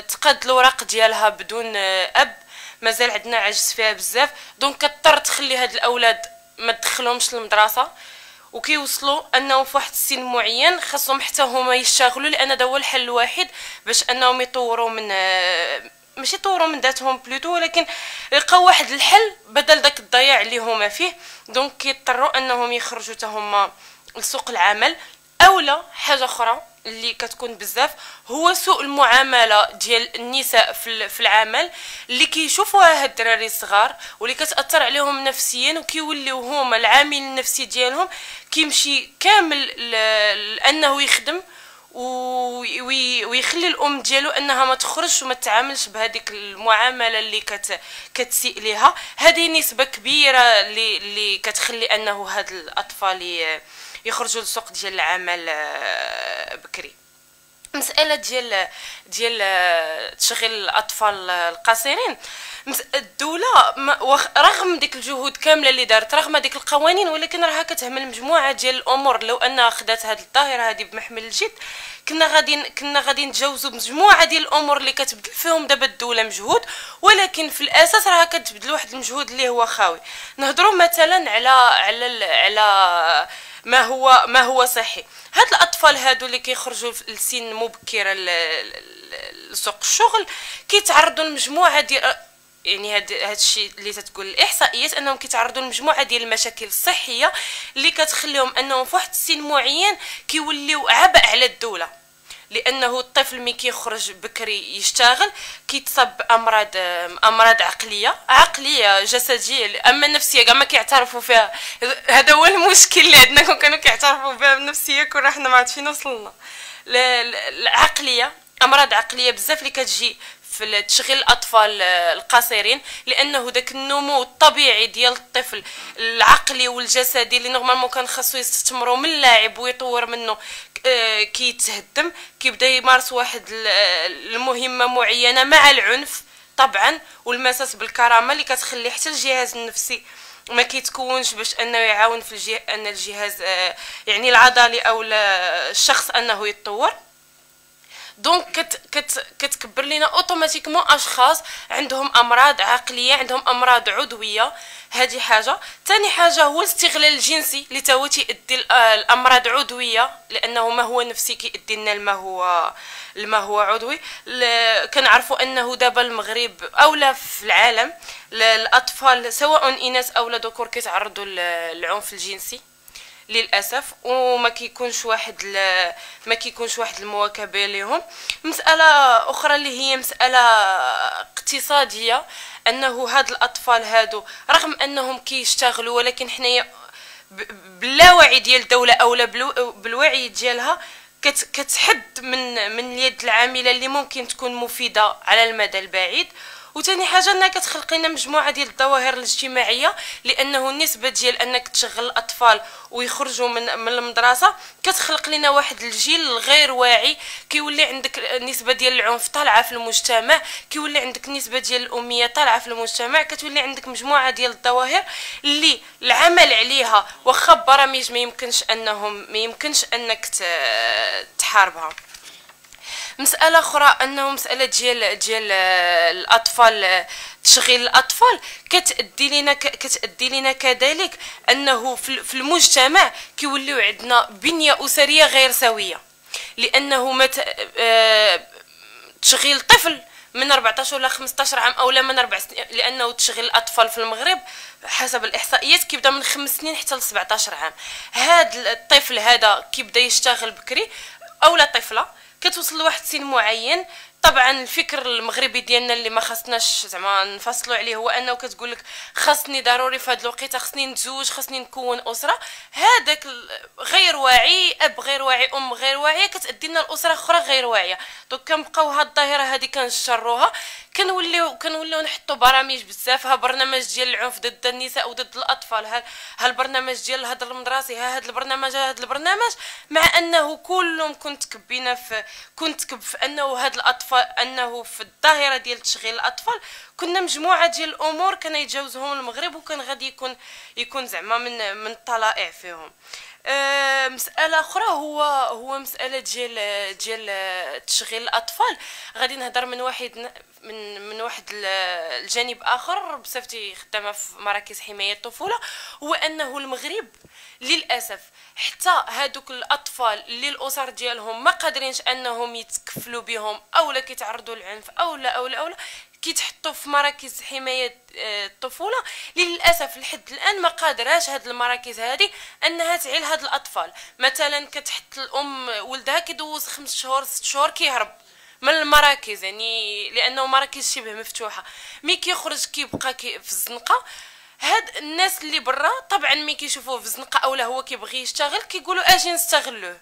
تقاد الوراق ديالها بدون أب مازال عندنا عجز فيها بزاف. donc كضطر تخلي هاد الأولاد ما تدخلهمش للمدرسة وكيوصلوا أنهم في واحد السن معين خاصهم حتى هما يشتغلوا لأن هذا هو الحل الوحيد باش أنهم يطوروا من ماشي يطوروا من ذاتهم plutôt ولكن يلقاو واحد الحل بدل داك الضياع اللي هما فيه. donc كيضطروا انهم يخرجوا حتى هما لسوق العمل. أولا حاجة أخرى اللي كتكون بزاف هو سوء المعاملة ديال النساء في العمل اللي كيشوفوها هاد الدراري الصغار واللي كتأثر عليهم نفسيا وكيوليو هما العامل النفسي ديالهم كيمشي كامل لأنه يخدم ويخلي الأم ديالو أنها ما تخرجش وما تعاملش بهذيك المعاملة اللي كت كتسيء ليها. هذه نسبة كبيرة اللي اللي كتخلي أنه هاد الأطفال يخرجوا للسوق ديال العمل آه، بكري. مسألة ديال ديال تشغيل الأطفال القصيرين الدولة رغم ديك الجهود كاملة اللي دارت رغم ديك القوانين ولكن راها كتهمل مجموعة ديال الأمور. لو أنها خدات هذه الظاهرة هذه بمحمل الجد كنا غادي كنا غادي نتجاوزوا مجموعه ديال الأمور اللي كتبدل فيهم دابا الدولة مجهود. ولكن في الأساس راها كتبدل واحد المجهود اللي هو خاوي. نهضروا مثلا على على على ما هو ما هو صحي. هاد الأطفال هادو اللي كيخرجوا لسن مبكره لسوق الشغل كيتعرضوا لمجموعة ديال يعني هاد هاد الشيء اللي تتقول الإحصائيات أنهم كيتعرضوا لمجموعة ديال المشاكل الصحية اللي كتخليهم أنهم في واحد السن معين كيوليو عبء على الدولة. لأنه الطفل ملي كيخرج بكري يشتغل كيتصاب بأمراض أمراض عقلية عقلية جسدية أما النفسية كاع ما كيعترفوا فيها. هذا هو المشكل اللي عندنا. كون كانوا كيعترفوا بها النفسية كون حنا ما عرفت فين وصلنا. العقلية أمراض عقلية بزاف اللي كتجي في تشغيل الأطفال القصيرين لأنه داك النمو الطبيعي ديال الطفل العقلي والجسدي اللي نورمالمون كان خاصو يستثمروا من اللاعب ويطور منه آه، كيتهدم كيبدا يمارس واحد المهمة معينة مع العنف طبعا والمساس بالكرامة اللي كتخلي حتى الجهاز النفسي ما كيتكونش باش أنه يعاون في الجهاز أن الجهاز آه، يعني العضلي أو الشخص أنه يتطور. donc كت كت كتكبر لنا automatiquement أشخاص عندهم أمراض عقلية عندهم أمراض عضوية. هذه حاجة. ثاني حاجة هو الاستغلال الجنسي اللي تاهو تيؤدي الأمراض عضوية لأنه ما هو نفسي كيؤدي لنا لما هو لما هو عضوي. كنعرفوا أنه دابا المغرب اولا في العالم الأطفال سواء إناث أو ذكور كيتعرضوا للعنف الجنسي. للأسف وما كيكونش واحد ما كيكونش واحد المواكبة لهم مسألة أخرى اللي هي مسألة اقتصادية أنه هاد الأطفال هادو رغم أنهم كيشتغلوا ولكن حنايا باللاوعي ديال الدولة اولا بالوعي ديالها كتحد من من اليد العاملة اللي ممكن تكون مفيدة على المدى البعيد. وثاني حاجة أنها كتخلق لنا مجموعة ديال الظواهر الاجتماعية لأنه النسبة ديال أنك تشغل الأطفال ويخرجوا من من المدرسة كتخلق لنا واحد الجيل الغير واعي كيولي عندك نسبة ديال العنف طالعة في المجتمع كيولي عندك نسبة ديال الأمية طالعة في المجتمع كتولي عندك مجموعة ديال الظواهر اللي العمل عليها واخا برامج ما يمكنش انهم ما يمكنش أنك تحاربها. مسألة أخرى أنه مسألة ديال ديال الأطفال تشغيل الأطفال. كتأدي لنا كتأدي لنا كذلك أنه في المجتمع كيوليو عندنا بنية أسرية غير سوية. لأنه مت... آه، تشغيل طفل من 14 ولا 15 عام أو لا من 4 سنين لأنه تشغيل الأطفال في المغرب حسب الإحصائيات كيبدأ من 5 سنين حتى ل 17 عام. هذا الطفل هذا كيبدأ يشتغل بكري أو لا طفلة كتوصل لواحد السن معين. طبعا الفكر المغربي ديالنا اللي ما خصناش زعما نفصلوا عليه هو أنه كتقول لك خاصني ضروري في هذا الوقت خاصني نتزوج خاصني نكون أسرة. هذاك غير واعي أب غير واعي أم غير واعية كتأدي لنا الاسره أخرى غير واعية. donc كنبقاو هاد الظاهرة هذه كنشروها. كنوليو كنوليو نحطوا برامج بزاف. ها برنامج ديال العنف ضد النساء وضد الأطفال. ها البرنامج ديال الهدر المدرسي ها هذا البرنامج هذا البرنامج. مع أنه كلهم كنت كبينا في كنت كب في أنه هاد الاطفال أنه في الظاهرة ديال تشغيل الأطفال كنا مجموعة ديال الأمور كان يتجاوزهم المغرب وكان غادي يكون يكون زعما من من الطلائع فيهم. آه، مسألة أخرى هو هو مسألة ديال ديال تشغيل الأطفال. غادي نهضر من واحد من من واحد الجانب آخر بصفتي خدامة في مراكز حماية الطفولة هو أنه المغرب للأسف حتى هادوك الأطفال اللي الأسر ديالهم ما قادرينش أنهم يتكفلوا بهم اولا كيتعرضوا للعنف اولا اولا اولا كيتحطوا في مراكز حماية آه، الطفولة. للأسف لحد الآن ما قادراش هاد المراكز هذه أنها تعيل هاد الأطفال. مثلا كتحط الأم ولدها كيدوز خمس شهور ست شهور كيهرب. من المراكز يعني لأنه مراكز شبه مفتوحة. mais كيخرج كيبقى كي في الزنقة هاد الناس اللي برا طبعا مي كيشوفوه في الزنقة اولا هو كيبغي يشتغل كيقولوا أجي نستغلوه.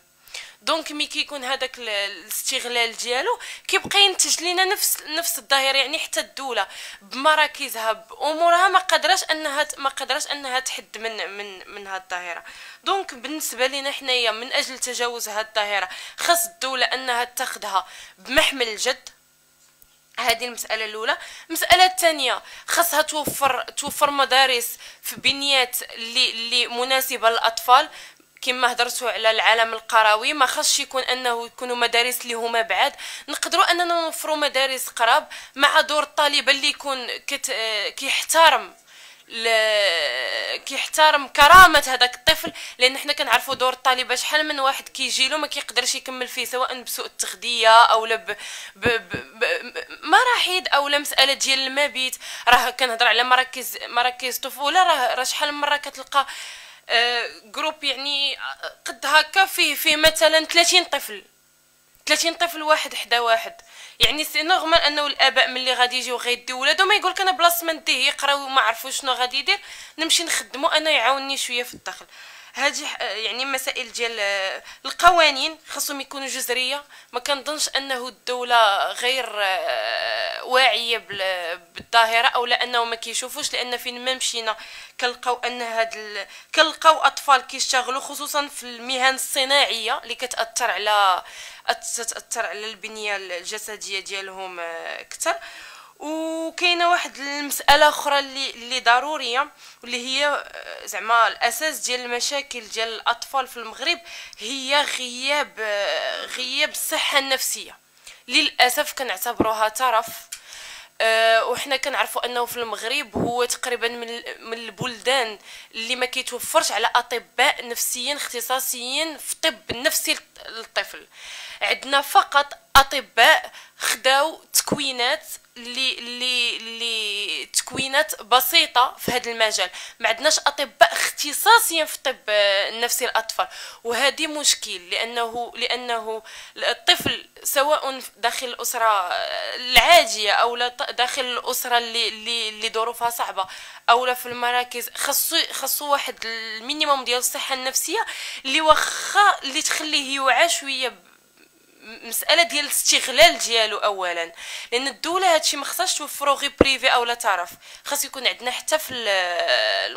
donc مي كيكون هذاك ال- الاستغلال ديالو كيبقى ينتج لنا نفس نفس الظاهرة يعني حتى الدولة بمراكزها بأمورها ما قادراش أنها ما قادراش أنها تحد من من من هذه الظاهرة. دونك بالنسبة لنا حنايا من أجل تجاوز هذه الظاهرة خاص الدولة أنها تاخذها بمحمل الجد. هذه المسألة الأولى. المسألة الثانية خاصها توفر توفر مدارس في بنيات اللي اللي مناسبة للأطفال. كما هدرتوا على العالم القروي ما خاصش يكون أنه يكونوا مدارس اللي هما بعاد. نقدروا أننا نوفروا مدارس قراب مع دور الطالب اللي يكون كت... كيحترم ل... كيحترم كرامة هذاك الطفل لأن حنا كنعرفوا دور الطالبة شحال من واحد كيجي له ما كيقدرش يكمل فيه سواء بسوء التغذية أو لا ب... ب... ب... ب... مراحيض أو مسألة ديال المبيت. راه كنهضر على مراكز مراكز طفولة راه شحال من مرة كتلقى جروب يعني قد هكا فيه فيه مثلا 30 طفل. 30 طفل واحد حدا واحد. يعني c'est normal أنه الآباء ملي غادي يجيو غيديو ولادهم ما يقول لك أنا بلاصه ما نديه يقراو ما عرفوا شنو غادي يدير. نمشي نخدمو أنا يعاونني شوية في الدخل هذه ح- يعني مسائل ديال آه، القوانين خاصهم يكونوا جذرية. ما كنظنش أنه الدولة غير آه، واعية بال- بالظاهرة أو لأنه ما كيشوفوش لأن فين ما مشينا كنلقاو أن هاد ال... كنلقاو أطفال كيشتغلوا خصوصا في المهن الصناعية اللي كتأثر على أت- تأثر على البنية الجسدية ديالهم آه، أكثر. وكاينة واحد المسألة أخرى اللي اللي ضرورية واللي هي آه، زعما الأساس ديال المشاكل ديال الأطفال في المغرب هي غياب آه، غياب الصحة النفسية. للأسف كنعتبروها ترف آه، وحنا كنعرفوا أنه في المغرب هو تقريبا من من البلدان اللي ما كيتوفرش على أطباء نفسيين اختصاصيين في الطب النفسي للطفل. عندنا فقط أطباء خداو تكوينات اللي اللي اللي تكوينات بسيطة في هذا المجال. ما عندناش أطباء اختصاصيين في الطب النفسي للاطفال وهذه مشكل لأنه لأنه الطفل سواء داخل الأسرة العادية أو داخل الأسرة اللي اللي اللي ظروفها صعبة أو في المراكز خاصو خاصو واحد المينيموم ديال الصحة النفسية اللي واخا اللي تخليه يوعى شوية مسألة ديال الاستغلال ديالو اولا. لأن الدولة هادشي ما خصهاش توفرو غير privé أو لا طرف خاص يكون عندنا حتى في ال-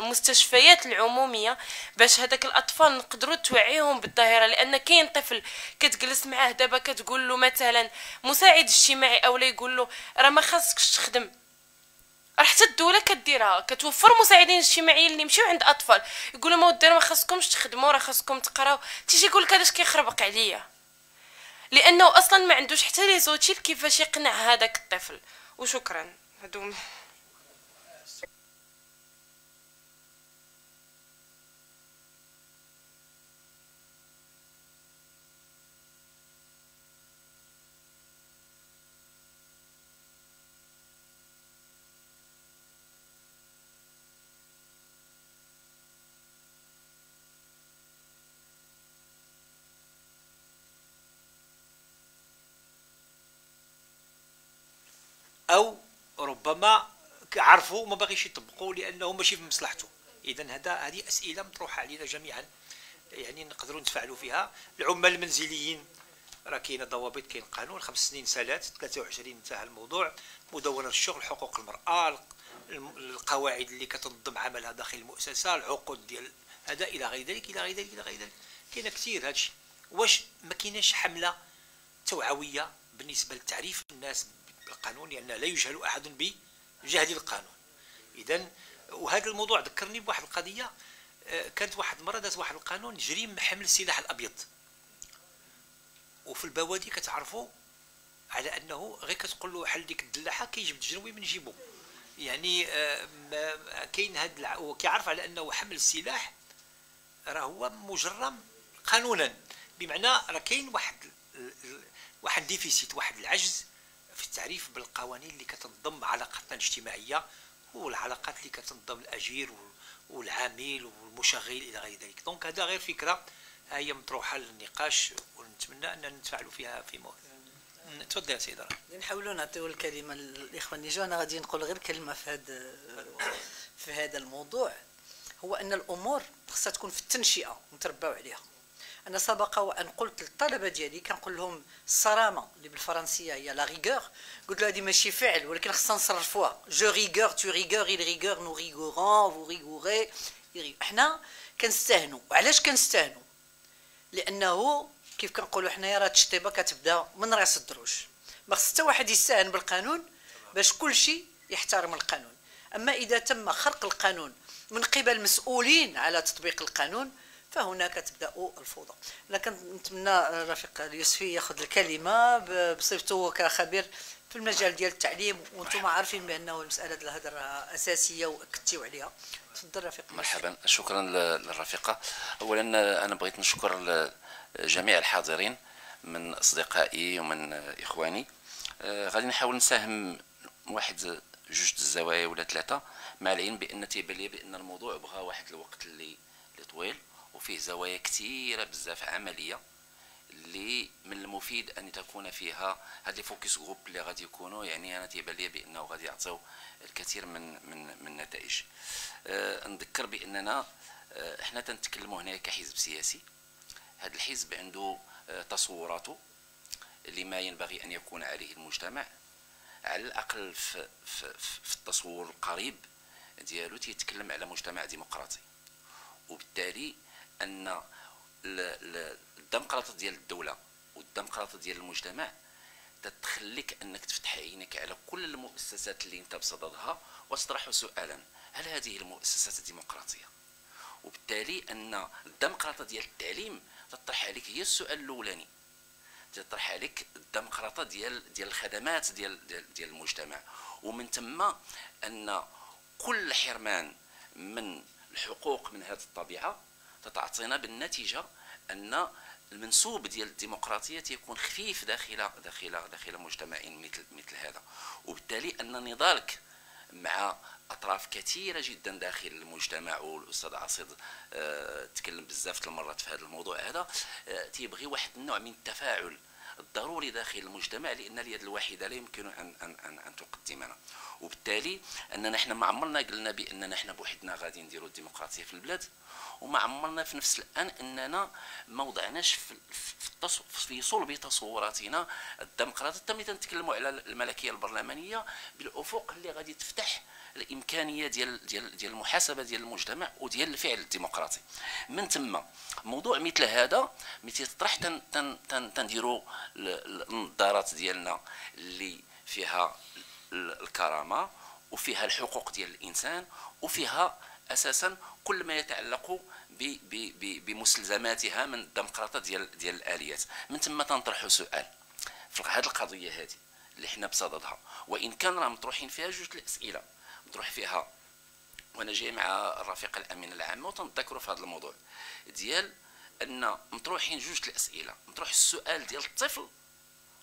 المستشفيات العمومية باش هذاك الأطفال نقدروا توعيهم بالظاهرة. لأن كاين طفل كتجلس معاه دابا كتقول له مثلا مساعد اجتماعي أو لا يقول له راه ما خاصكش تخدم راه حتى الدولة كديرها. كتوفر مساعدين اجتماعيين اللي يمشيو عند أطفال. يقولوا ما ودي راه ما خاصكمش تخدموا راه خاصكم تقراو تيجي يقول لك علاش كيخربق عليا لأنه أصلا ما عندوش حتى لي زوتيل كيفاش يقنع هذاك الطفل؟ وشكرا هادو أو ربما عرفوا وما باغيش يطبقوا لأنه ماشي في مصلحته. اذا هذا هذه أسئلة مطروحة علينا جميعا. يعني نقدروا نتفاعلوا فيها. العمال المنزليين راه كاينة ضوابط كاين قانون خمس سنين سالات 23 انتهى الموضوع. مدونة الشغل حقوق المرأة الم- القواعد اللي كتنظم عملها داخل المؤسسة العقود ديال هذا إلى غير ذلك إلى غير ذلك إلى غير ذلك. كاينة كثير هادشي. واش ما كايناش حملة توعوية بالنسبة لتعريف الناس بالقانون لأن لا يجهل أحد بجهل القانون. اذا وهذا الموضوع ذكرني بواحد القضية آه، كانت واحد المره داز واحد القانون جريم حمل السلاح الأبيض. وفي البوادي كتعرفوا على أنه غير كتقول له حل ديك الدلاحة كيجيب التجروي من جيبو. يعني آه، كاين هاد وكيعرف على أنه حمل السلاح راه هو مجرم قانونا. بمعنى راه كاين واحد واحد déficit واحد العجز في التعريف بالقوانين اللي كتنظم علاقاتنا الاجتماعية والعلاقات اللي كتنظم الاجير وال- والعامل والمشغل إلى غير ذلك. donc هذا غير فكرة هي مطروحة للنقاش ونتمنى ان نتفاعلوا فيها في مو... تفضل يا سيدي. نحاولوا نعطيو الكلمة للاخوه اللي أنا غادي نقول غير كلمة في هذا في هذا الموضوع هو أن الأمور خصها تكون في التنشئة نترباو عليها. أنا سبق وأن قلت للطلبة ديالي كنقول لهم الصرامه اللي بالفرنسية هي la rigueur قلت له هذه ماشي فعل ولكن خصنا نصرفوها je rigueur tu rigueur il rigueur nous rigueurons vous rigueurez حنا كنستهنوا. وعلاش كنستهنوا؟ لأنه كيف كنقولوا حنايا راه التشطيبه كتبدأ من رأس الدروج. ما خص حتى واحد يستهن بالقانون باش كل شيء يحترم القانون. أما إذا تم خرق القانون من قبل المسؤولين على تطبيق القانون فهناك تبدأ الفوضى. لكن نتمنى الرفيق اليوسفي ياخذ الكلمة بصفته كخبير في المجال ديال التعليم وأنتم عارفين بأنه المسألة ديال الهدر أساسية واكدتيو عليها. تفضل رفيق. مرحبا. شكرا للرفيقة. اولا أنا بغيت نشكر جميع الحاضرين من أصدقائي ومن إخواني. آه، غادي نحاول نساهم واحد جوج الزوايا ولا ثلاثة مع العلم بأن تيبان لي بأن الموضوع بغى واحد الوقت اللي طويل. وفيه زوايا كثيرة بزاف عملية اللي من المفيد أن تكون فيها هاد les focus groups اللي غادي يكونوا. يعني أنا تيبان لي بأنه غادي يعطيو الكثير من من من النتائج. أه نذكر بأننا أه إحنا تنتكلموا هنا كحزب سياسي. هذا الحزب عنده أه تصوراته لما ينبغي أن يكون عليه المجتمع. على الأقل في, في, في التصور القريب ديالو تيتكلم على مجتمع ديمقراطي. وبالتالي أن الديمقراطيه ديال الدولة والديمقراطيه ديال المجتمع تتخليك أنك تفتح عينك على كل المؤسسات اللي أنت بصددها وتطرح سؤالا. هل هذه المؤسسات ديمقراطية؟ وبالتالي أن الديمقراطيه ديال التعليم تطرح عليك هي السؤال الأولاني. تطرح عليك الديمقراطيه ديال ديال الخدمات ديال ديال, ديال المجتمع. ومن ثم أن كل حرمان من الحقوق من هذه الطبيعة تتعطينا بالنتيجة أن المنسوب ديال الديمقراطية تيكون خفيف داخل داخل داخل مجتمع مثل مثل هذا. وبالتالي أن نضالك مع أطراف كثيرة جدا داخل المجتمع والأستاذ عصيد أه تكلم بزاف المرات في هذا الموضوع هذا أه تيبغي واحد النوع من التفاعل الضروري داخل المجتمع لأن اليد الواحدة لا يمكن ان ان ان, أن تقدمنا. وبالتالي أننا إحنا ما عمرنا قلنا بأننا إحنا بوحدنا غادي نديروا الديمقراطية في البلاد وما عمرنا في نفس الآن أننا ما وضعناش في في, في صلب تصوراتنا الديمقراطية. تم تنتكلموا على الملكية البرلمانية بالأفق اللي غادي تفتح الإمكانية ديال ديال ديال المحاسبة ديال المجتمع وديال الفعل الديمقراطي. من ثم موضوع مثل هذا تطرح تن تن تن تنديروا النظارات ديالنا اللي فيها الكرامة وفيها الحقوق ديال الإنسان وفيها أساسا كل ما يتعلق بمستلزماتها من الديمقراطية ديال ديال الآليات. من ثم تنطرحوا سؤال. في هذه القضية هذه اللي حنا بصددها وإن كان راه مطروحين فيها جوج الأسئلة. مطروح فيها وأنا جاي مع الرفيق الأمين العام وتنذكروا في هذا الموضوع. ديال أن مطروحين جوج الأسئلة. مطروح السؤال ديال الطفل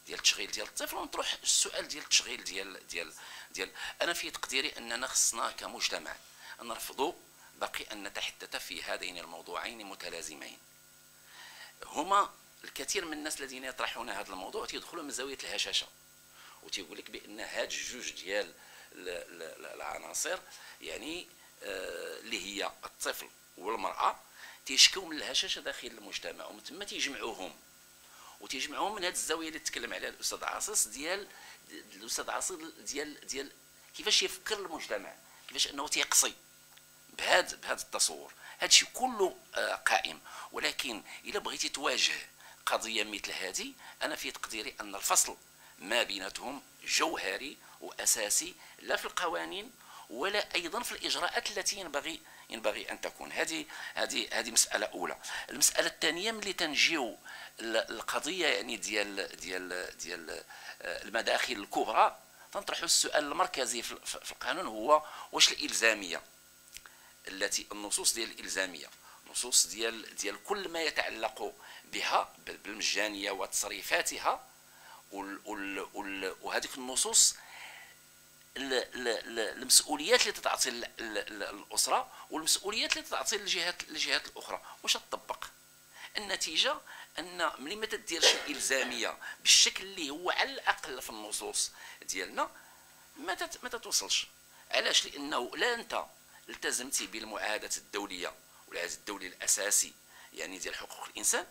ديال التشغيل ديال الطفل ونطرح السؤال ديال التشغيل ديال ديال ديال أنا في تقديري أننا خصنا كمجتمع نرفضوا بقي أن نتحدث في هذين الموضوعين متلازمين. هما الكثير من الناس الذين يطرحون هذا الموضوع تيدخلوا من زاوية الهشاشة وتيقول لك بأن هاد الجوج ديال العناصر يعني آه، اللي هي الطفل والمرأة تيشكوا من الهشاشة داخل المجتمع ومن ثم تيجمعوهم. وتيجمعوهم من هذه الزاوية اللي تكلم عليها الأستاذ عاصص ديال الأستاذ عاصص ديال ديال كيفاش يفكر المجتمع كيفاش أنه تيقصي بهذا بهذا التصور. هذا الشيء كله آه، قائم. ولكن اذا بغيتي تواجه قضية مثل هذه أنا في تقديري أن الفصل ما بيناتهم جوهري وأساسي لا في القوانين ولا أيضا في الإجراءات التي ينبغي ينبغي أن تكون. هذه هذه هذه مسألة أولى. المسألة الثانية ملي تنجيو القضية يعني ديال ديال ديال آه، المداخل الكبرى تنطرحوا السؤال المركزي في القانون هو واش الإلزامية؟ التي النصوص ديال الإلزامية. نصوص ديال ديال كل ما يتعلق بها بالمجانية وتصريفاتها وهذيك النصوص المسؤوليات اللي تتعطي الأسرة والمسؤوليات اللي تتعطي للجهات الجهات الأخرى. واش تطبق؟ النتيجة أن ملي ما تديرش الالزاميه بالشكل اللي هو على الأقل في النصوص ديالنا ما ما تتوصلش. علاش؟ لأنه لا أنت التزمتي بالمعاهدات الدولية والعهد الدولي الأساسي يعني ديال حقوق الإنسان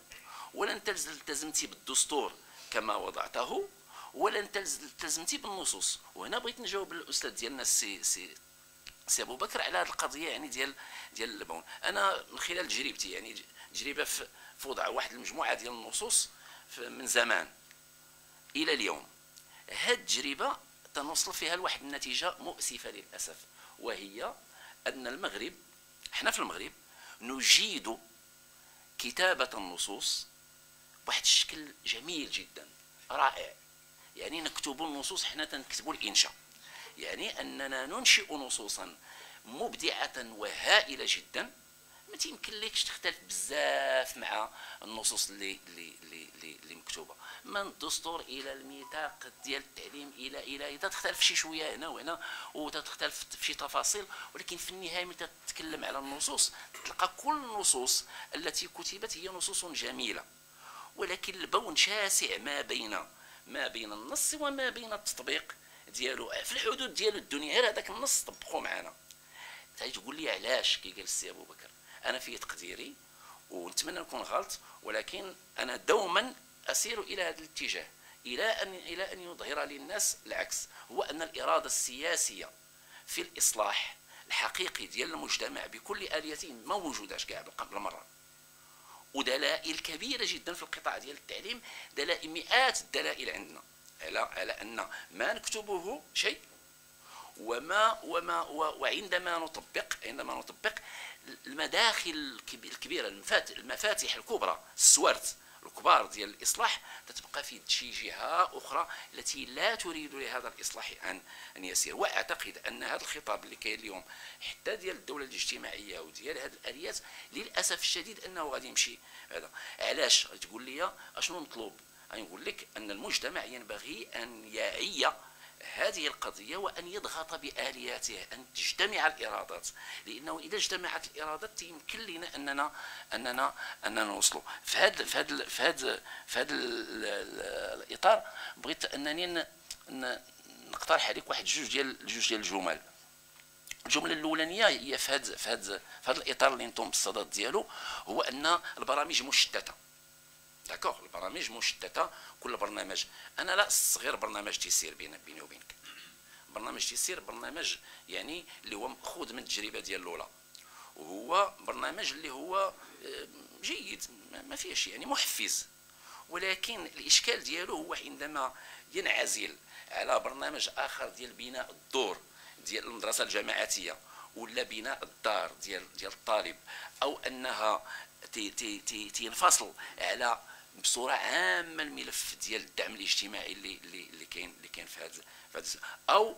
ولا أنت التزمتي بالدستور كما وضعته ولا انت التزمتي بالنصوص. وهنا بغيت نجاوب الأستاذ ديالنا السي سي سي أبو بكر على هذه القضية يعني ديال ديال البون أنا من خلال تجربتي يعني تجربة في وضع واحد المجموعة ديال النصوص من زمان إلى اليوم. هاد التجربة تنوصل فيها لواحد النتيجة مؤسفة للأسف وهي أن المغرب إحنا في المغرب نجيد كتابة النصوص بواحد الشكل جميل جدا رائع. يعني نكتب النصوص حنا تنكتبوا الإنشاء. يعني أننا ننشئ نصوصا مبدعة وهائلة جدا. ما تيمكن لكش تختلف بزاف مع النصوص اللي اللي اللي اللي مكتوبة. من الدستور إلى الميثاق ديال التعليم إلى إلى إلى تختلف شي شوية هنا وهنا وتختلف في شي تفاصيل ولكن في النهاية ملي تتكلم على النصوص تلقى كل النصوص التي كتبت هي نصوص جميلة. ولكن البون شاسع ما بين ما بين النص وما بين التطبيق ديالو في الحدود ديال الدنيا. غير هذاك النص طبقوا معنا تقول لي علاش كي قال السي أبو بكر؟ أنا في تقديري ونتمنى نكون غلط ولكن أنا دوما أسير إلى هذا الاتجاه إلى أن إلى أن يظهر للناس العكس هو أن الإرادة السياسية في الإصلاح الحقيقي ديال المجتمع بكل الياته ما موجوداش كاع بالمرة ودلائل كبيرة جدا في القطاع ديال التعليم دلائل مئات الدلائل عندنا. على على أن ما نكتبه شيء وما وما وعندما نطبق عندما نطبق المداخل الكبيرة المفاتيح الكبرى السوارت الكبار ديال الإصلاح تتبقى في شي جهة أخرى التي لا تريد لهذا الإصلاح ان أن يسير. وأعتقد أن هذا الخطاب اللي كاين اليوم حتى ديال الدولة الاجتماعية وديال هذه الاليات للأسف الشديد أنه غادي يمشي. هذا. علاش؟ تقول لي أشنو مطلوب؟ نقول لك أن المجتمع ينبغي أن يعي هذه القضية وأن يضغط بآلياته أن تجتمع الإرادات لأنه إذا اجتمعت الإرادات يمكن لنا أننا أننا أننا نوصلوا. في هذا في هذا في هذا في هذا الإطار بغيت أنني نقترح عليك واحد جوج ديال جوج ديال الجمل. الجملة الأولانية هي في هذا في هذا في هذا الإطار اللي أنتم بالصدد ديالو هو أن البرامج مشتتة. داكوغ البرامج مشتته كل برنامج أنا لا صغير برنامج تيسير بين بيني وبينك برنامج تيسير برنامج يعني اللي هو مأخوذ من التجربه ديال الاولى وهو برنامج اللي هو جيد ما فيهش يعني محفز ولكن الاشكال ديالو هو عندما ينعزل على برنامج اخر ديال بناء الدور ديال المدرسة الجماعاتيه ولا بناء الدار ديال ديال الطالب أو انها تنفصل على بصورة عامة الملف ديال الدعم الاجتماعي اللي اللي اللي كاين اللي كاين في هذا أو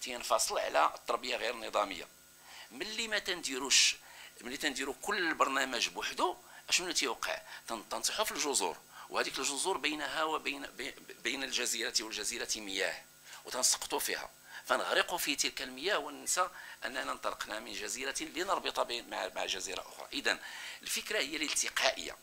تينفصل على التربيه غير النظاميه ملي ما تنديروش ملي تنديروا كل برنامج بوحدو أشنو تيوقع؟ تنطيحوا في الجزر وهذيك الجزر بينها وبين بين الجزيرة والجزيرة مياه وتنسقطوا فيها. فنغرق في تلك المياه وننسى أننا انطلقنا من جزيرة لنربط مع جزيرة أخرى. اذا الفكرة هي الالتقائية.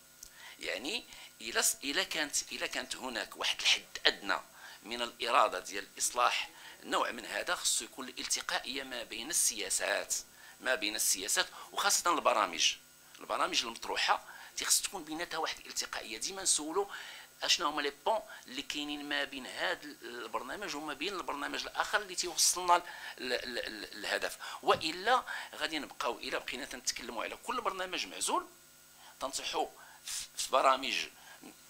يعني إلى إلى كانت إلى كانت هناك واحد الحد أدنى من الإرادة ديال الإصلاح. نوع من هذا خصو يكون الالتقائية ما بين السياسات ما بين السياسات وخاصة البرامج. البرامج المطروحة تيخص تكون بيناتها واحد الالتقائية. ديما نسولوا اشنا هما لي بون اللي كاينين ما بين هذا البرنامج وما بين البرنامج الآخر اللي تيوصلنا الهدف وإلا غادي نبقاو إلا بقينا تنتكلموا على كل برنامج معزول تنصحوا في برامج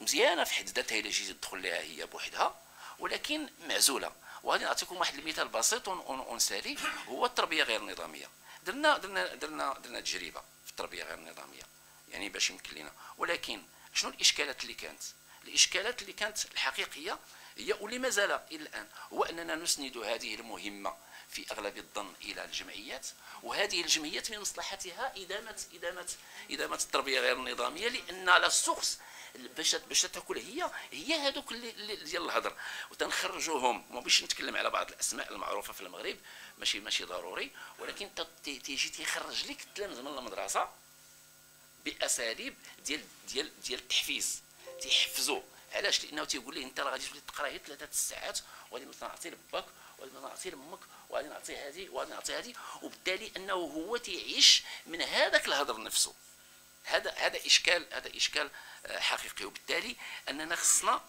مزيانة في حد ذاتها إلا جيتي تدخل لها هي بوحدها ولكن معزولة. وغادي نعطيكم واحد المثال بسيط ونسالي هو التربية غير النظامية. درنا درنا درنا درنا تجربة في التربية غير النظامية يعني باش يمكن لنا. ولكن شنو الإشكالات اللي كانت؟ الإشكالات اللي كانت الحقيقية هي واللي ما زال إلى الآن هو أننا نسند هذه المهمة في أغلب الظن إلى الجمعيات وهذه الجمعيات من مصلحتها ادامه ادامه إدامة التربية غير النظامية لأن لا سورس باش باش تاكل هي هي هذوك اللي ديال الهضر وتنخرجوهم. ما باش نتكلم على بعض الأسماء المعروفة في المغرب. ماشي ماشي ضروري. ولكن تيجي تيخرج لك التلاميذ من المدرسة بأساليب ديال ديال ديال التحفيز. تيحفزوا علاش؟ لأنه تيقول ليه أنت راه غادي تولي تقرا غير ثلاثة الساعات وغادي مثلا نعطي لباك وغادي نعطي لأمك وغادي نعطي هذه وغادي نعطي هذه وبالتالي أنه هو تيعيش من هذاك الهضر نفسه. هذا هذا إشكال هذا إشكال آه، حقيقي. وبالتالي أننا خصنا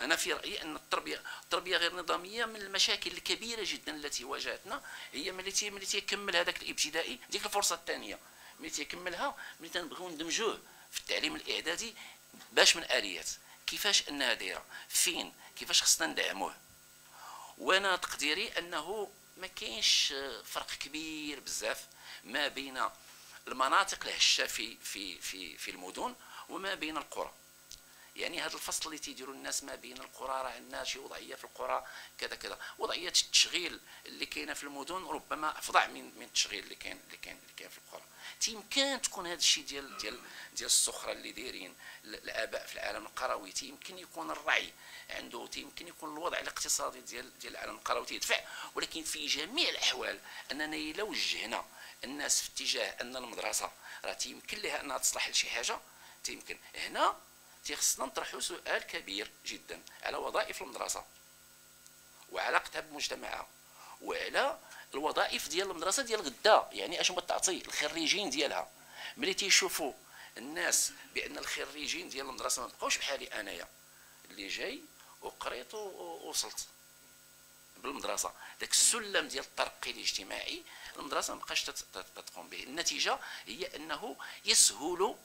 أنا في رأيي أن التربية التربية غير نظامية من المشاكل الكبيرة جدا التي واجهتنا هي ملي ملي تيكمل هذاك الإبتدائي ديك الفرصة الثانية ملي تيكملها ملي تنبغيو ندمجوه في التعليم الإعدادي باش من آليات. كيفاش أنها دايرة؟ فين؟ كيفاش خصنا ندعموه؟ وأنا تقديري أنه ما كاينش فرق كبير بزاف ما بين المناطق الهشه في في في في المدن وما بين القرى. يعني هذا الفصل اللي تيديروا الناس ما بين القرى راه عندنا شي وضعية في القرى كذا كذا. وضعية التشغيل اللي كاينة في المدن ربما افظع من من التشغيل اللي كاين اللي كاين اللي كاين في القرى. تيمكن تكون هذا الشيء ديال ديال ديال السخرة اللي دايرين الآباء في العالم القروي. تيمكن يكون الرعي عنده يمكن يكون الوضع الاقتصادي ديال ديال العالم القروي تيدفع. ولكن في جميع الأحوال أننا إلا وجهنا الناس في اتجاه أن المدرسة راه تيمكن لها أنها تصلح لشي حاجة تيمكن. هنا تيخصنا نطرحوا سؤال كبير جدا على وظائف المدرسة وعلاقتها بمجتمعها وعلى الوظائف ديال المدرسة ديال غدا يعني اش تعطي الخريجين ديالها. ملي تيشوفوا الناس بأن الخريجين ديال المدرسة ما بقاوش بحالي أنايا اللي جاي وقريت ووصلت. بالمدرسة. داك السلم ديال الترقي الاجتماعي المدرسة ما بقاش تقوم به. النتيجة هي أنه يسهل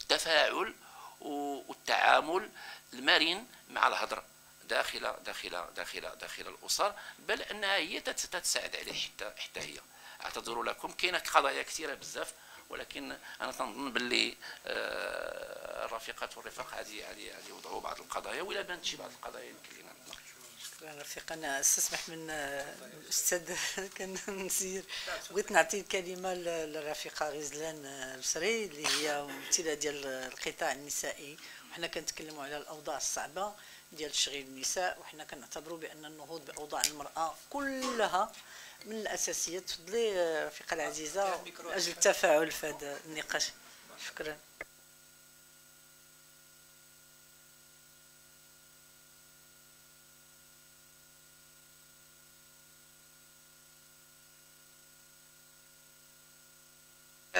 التفاعل والتعامل المرن مع الهضر داخل داخل داخل داخل الأسر بل أنها هي تتساعد عليه حتى حتى هي. أعتذر لكم كاينة قضايا كثيرة بزاف ولكن أنا تنظن باللي آه، الرفيقات والرفاق غادي غادي يوضعوا بعض القضايا ولا بانت شي بعض القضايا يمكن لنا رفيق أنا استسمح من آه، الاستاذ كنسير بغيت نعطي الكلمة للرفيقه غزلان البصري اللي هي ممثلة ديال القطاع النسائي. وحنا كنتكلموا على الأوضاع الصعبة ديال تشغيل النساء وحنا كنعتبروا بأن النهوض بأوضاع المرأة كلها من الأساسيات. تفضلي رفيقة العزيزة من أجل التفاعل في هذا النقاش. شكرا.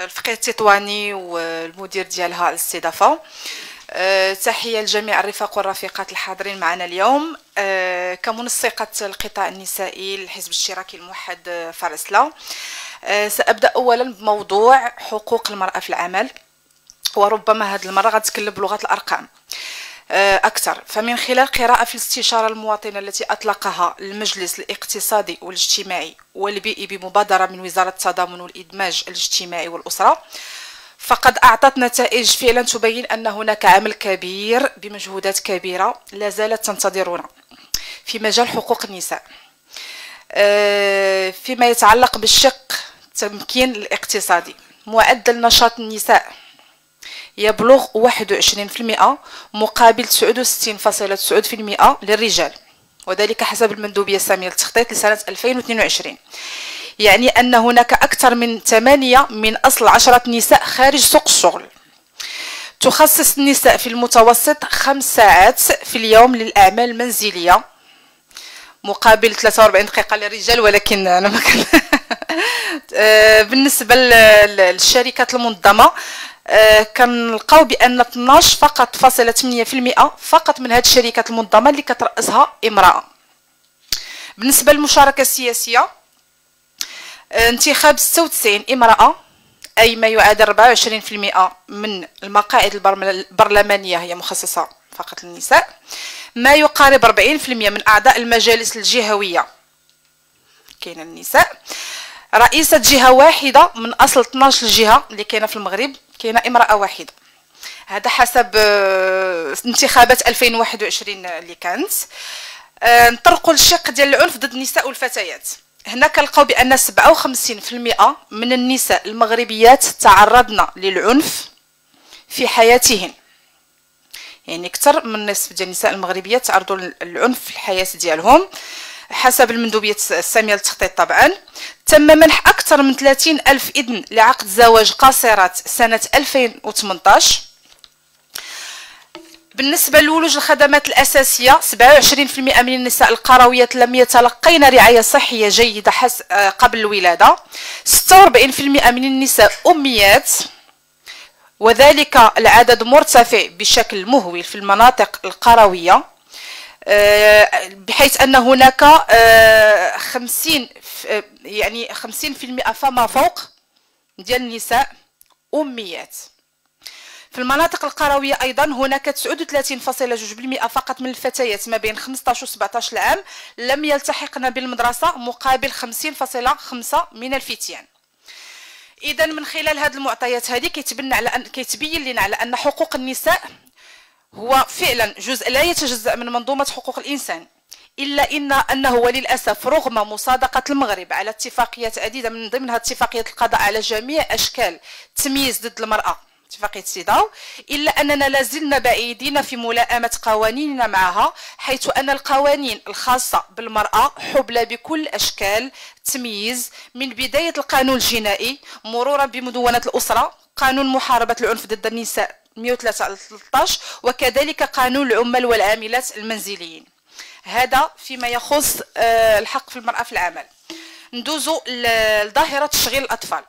الفقيه التطواني والمدير ديالها الاستضافة. أه تحية لجميع الرفاق والرفيقات الحاضرين معنا اليوم. أه كمنسقة القطاع النسائي للحزب الاشتراكي الموحد فارسلا أه سأبدأ أولا بموضوع حقوق المرأة في العمل. وربما هذه المرة غتكلم بلغة الأرقام. آه، أكثر. فمن خلال قراءة في الاستشارة المواطنة التي أطلقها المجلس الاقتصادي والاجتماعي والبيئي بمبادرة من وزارة التضامن والإدماج الاجتماعي والأسرة فقد أعطت نتائج فعلا تبين أن هناك عمل كبير بمجهودات كبيرة لا زالت تنتظرنا في مجال حقوق النساء. آه، فيما يتعلق بالشق التمكين الاقتصادي معدل نشاط النساء. يبلغ 21% مقابل 69.9% للرجال. وذلك حسب المندوبية السامية للتخطيط لسنة 2022 يعني أن هناك أكثر من 8 من أصل 10 نساء خارج سوق الشغل. تخصص النساء في المتوسط خمس ساعات في اليوم للأعمال المنزلية مقابل 43 دقيقة للرجال ولكن أنا ما كان آه، بالنسبة للشركات المنظمة كنلقاو بأن 12 فقط فاصلة 8% فقط من هذه الشركات المنظمة اللي كترأسها امرأة. بالنسبة للمشاركة السياسية آه، انتخاب 96 امرأة أي ما يعادل 24% من المقاعد البرلمانية هي مخصصة فقط للنساء. ما يقارب 40% من أعضاء المجالس الجهوية. كاين النساء. رئيسة جهة واحدة من أصل 12 جهة اللي كاينة في المغرب كاينة امرأة واحدة. هذا حسب آه، انتخابات 2021 اللي كانت. آه، نطرقوا للشق ديال العنف ضد النساء والفتيات. هنا كنلقاو بأن 57% من النساء المغربيات تعرضن للعنف في حياتهن. يعني أكثر من نصف ديال النساء المغربيات تعرضوا للعنف في الحياة ديالهم. حسب المندوبية السامية للتخطيط طبعا. تم منح أكثر من 30 ألف إذن لعقد زواج قاصرات سنة 2018 بالنسبة لولوج الخدمات الأساسية 27% من النساء القرويات لم يتلقين رعاية صحية جيدة حس... قبل الولادة. 46% من النساء أميات. وذلك العدد مرتفع بشكل مهول في المناطق القروية. آه، بحيث أن هناك آه، خمسين يعني خمسين في المئة فما فوق ديال النساء أميات. في المناطق القروية أيضا هناك 39.2% فقط من الفتيات ما بين 15 و 17 عام لم يلتحقن بالمدرسة مقابل 50.5 من الفتيان. اذا من خلال هذه المعطيات هذه كيتبنى على أن كيتبين لنا على أن حقوق النساء هو فعلا جزء لا يتجزأ من منظومة حقوق الإنسان إلا ان أنه وللاسف رغم مصادقة المغرب على اتفاقيات عديدة من ضمنها اتفاقية القضاء على جميع أشكال التمييز ضد المرأة اتفاقية سيداو إلا أننا لازلنا بعيدين في ملائمة قوانيننا معها حيث أن القوانين الخاصة بالمرأة حبلى بكل أشكال التمييز من بداية القانون الجنائي مرورا بمدونة الأسرة قانون محاربة العنف ضد النساء. 113 وكذلك قانون العمال والعاملات المنزليين. هذا فيما يخص آه، الحق في المرأة في العمل. ندوزو لظاهرة تشغيل الأطفال.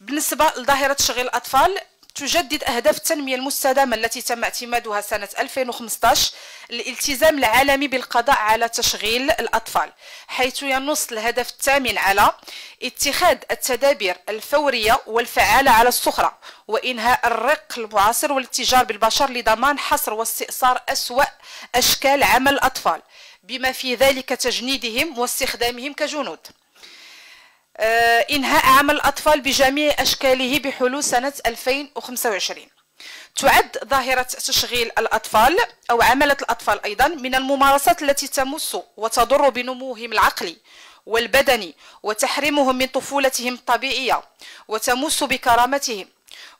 بالنسبة لظاهرة تشغيل الأطفال تجدد أهداف التنمية المستدامة التي تم اعتمادها سنة 2015 الالتزام العالمي بالقضاء على تشغيل الأطفال حيث ينص الهدف الثامن على اتخاذ التدابير الفورية والفعالة على السخرة وإنهاء الرق المعاصر والاتجار بالبشر لضمان حصر واستئصال أسوأ أشكال عمل الأطفال بما في ذلك تجنيدهم واستخدامهم كجنود. إنهاء عمل الأطفال بجميع أشكاله بحلول سنة 2025 تعد ظاهرة تشغيل الأطفال أو عملة الأطفال أيضا من الممارسات التي تمس وتضر بنموهم العقلي والبدني وتحرمهم من طفولتهم الطبيعية وتمس بكرامتهم.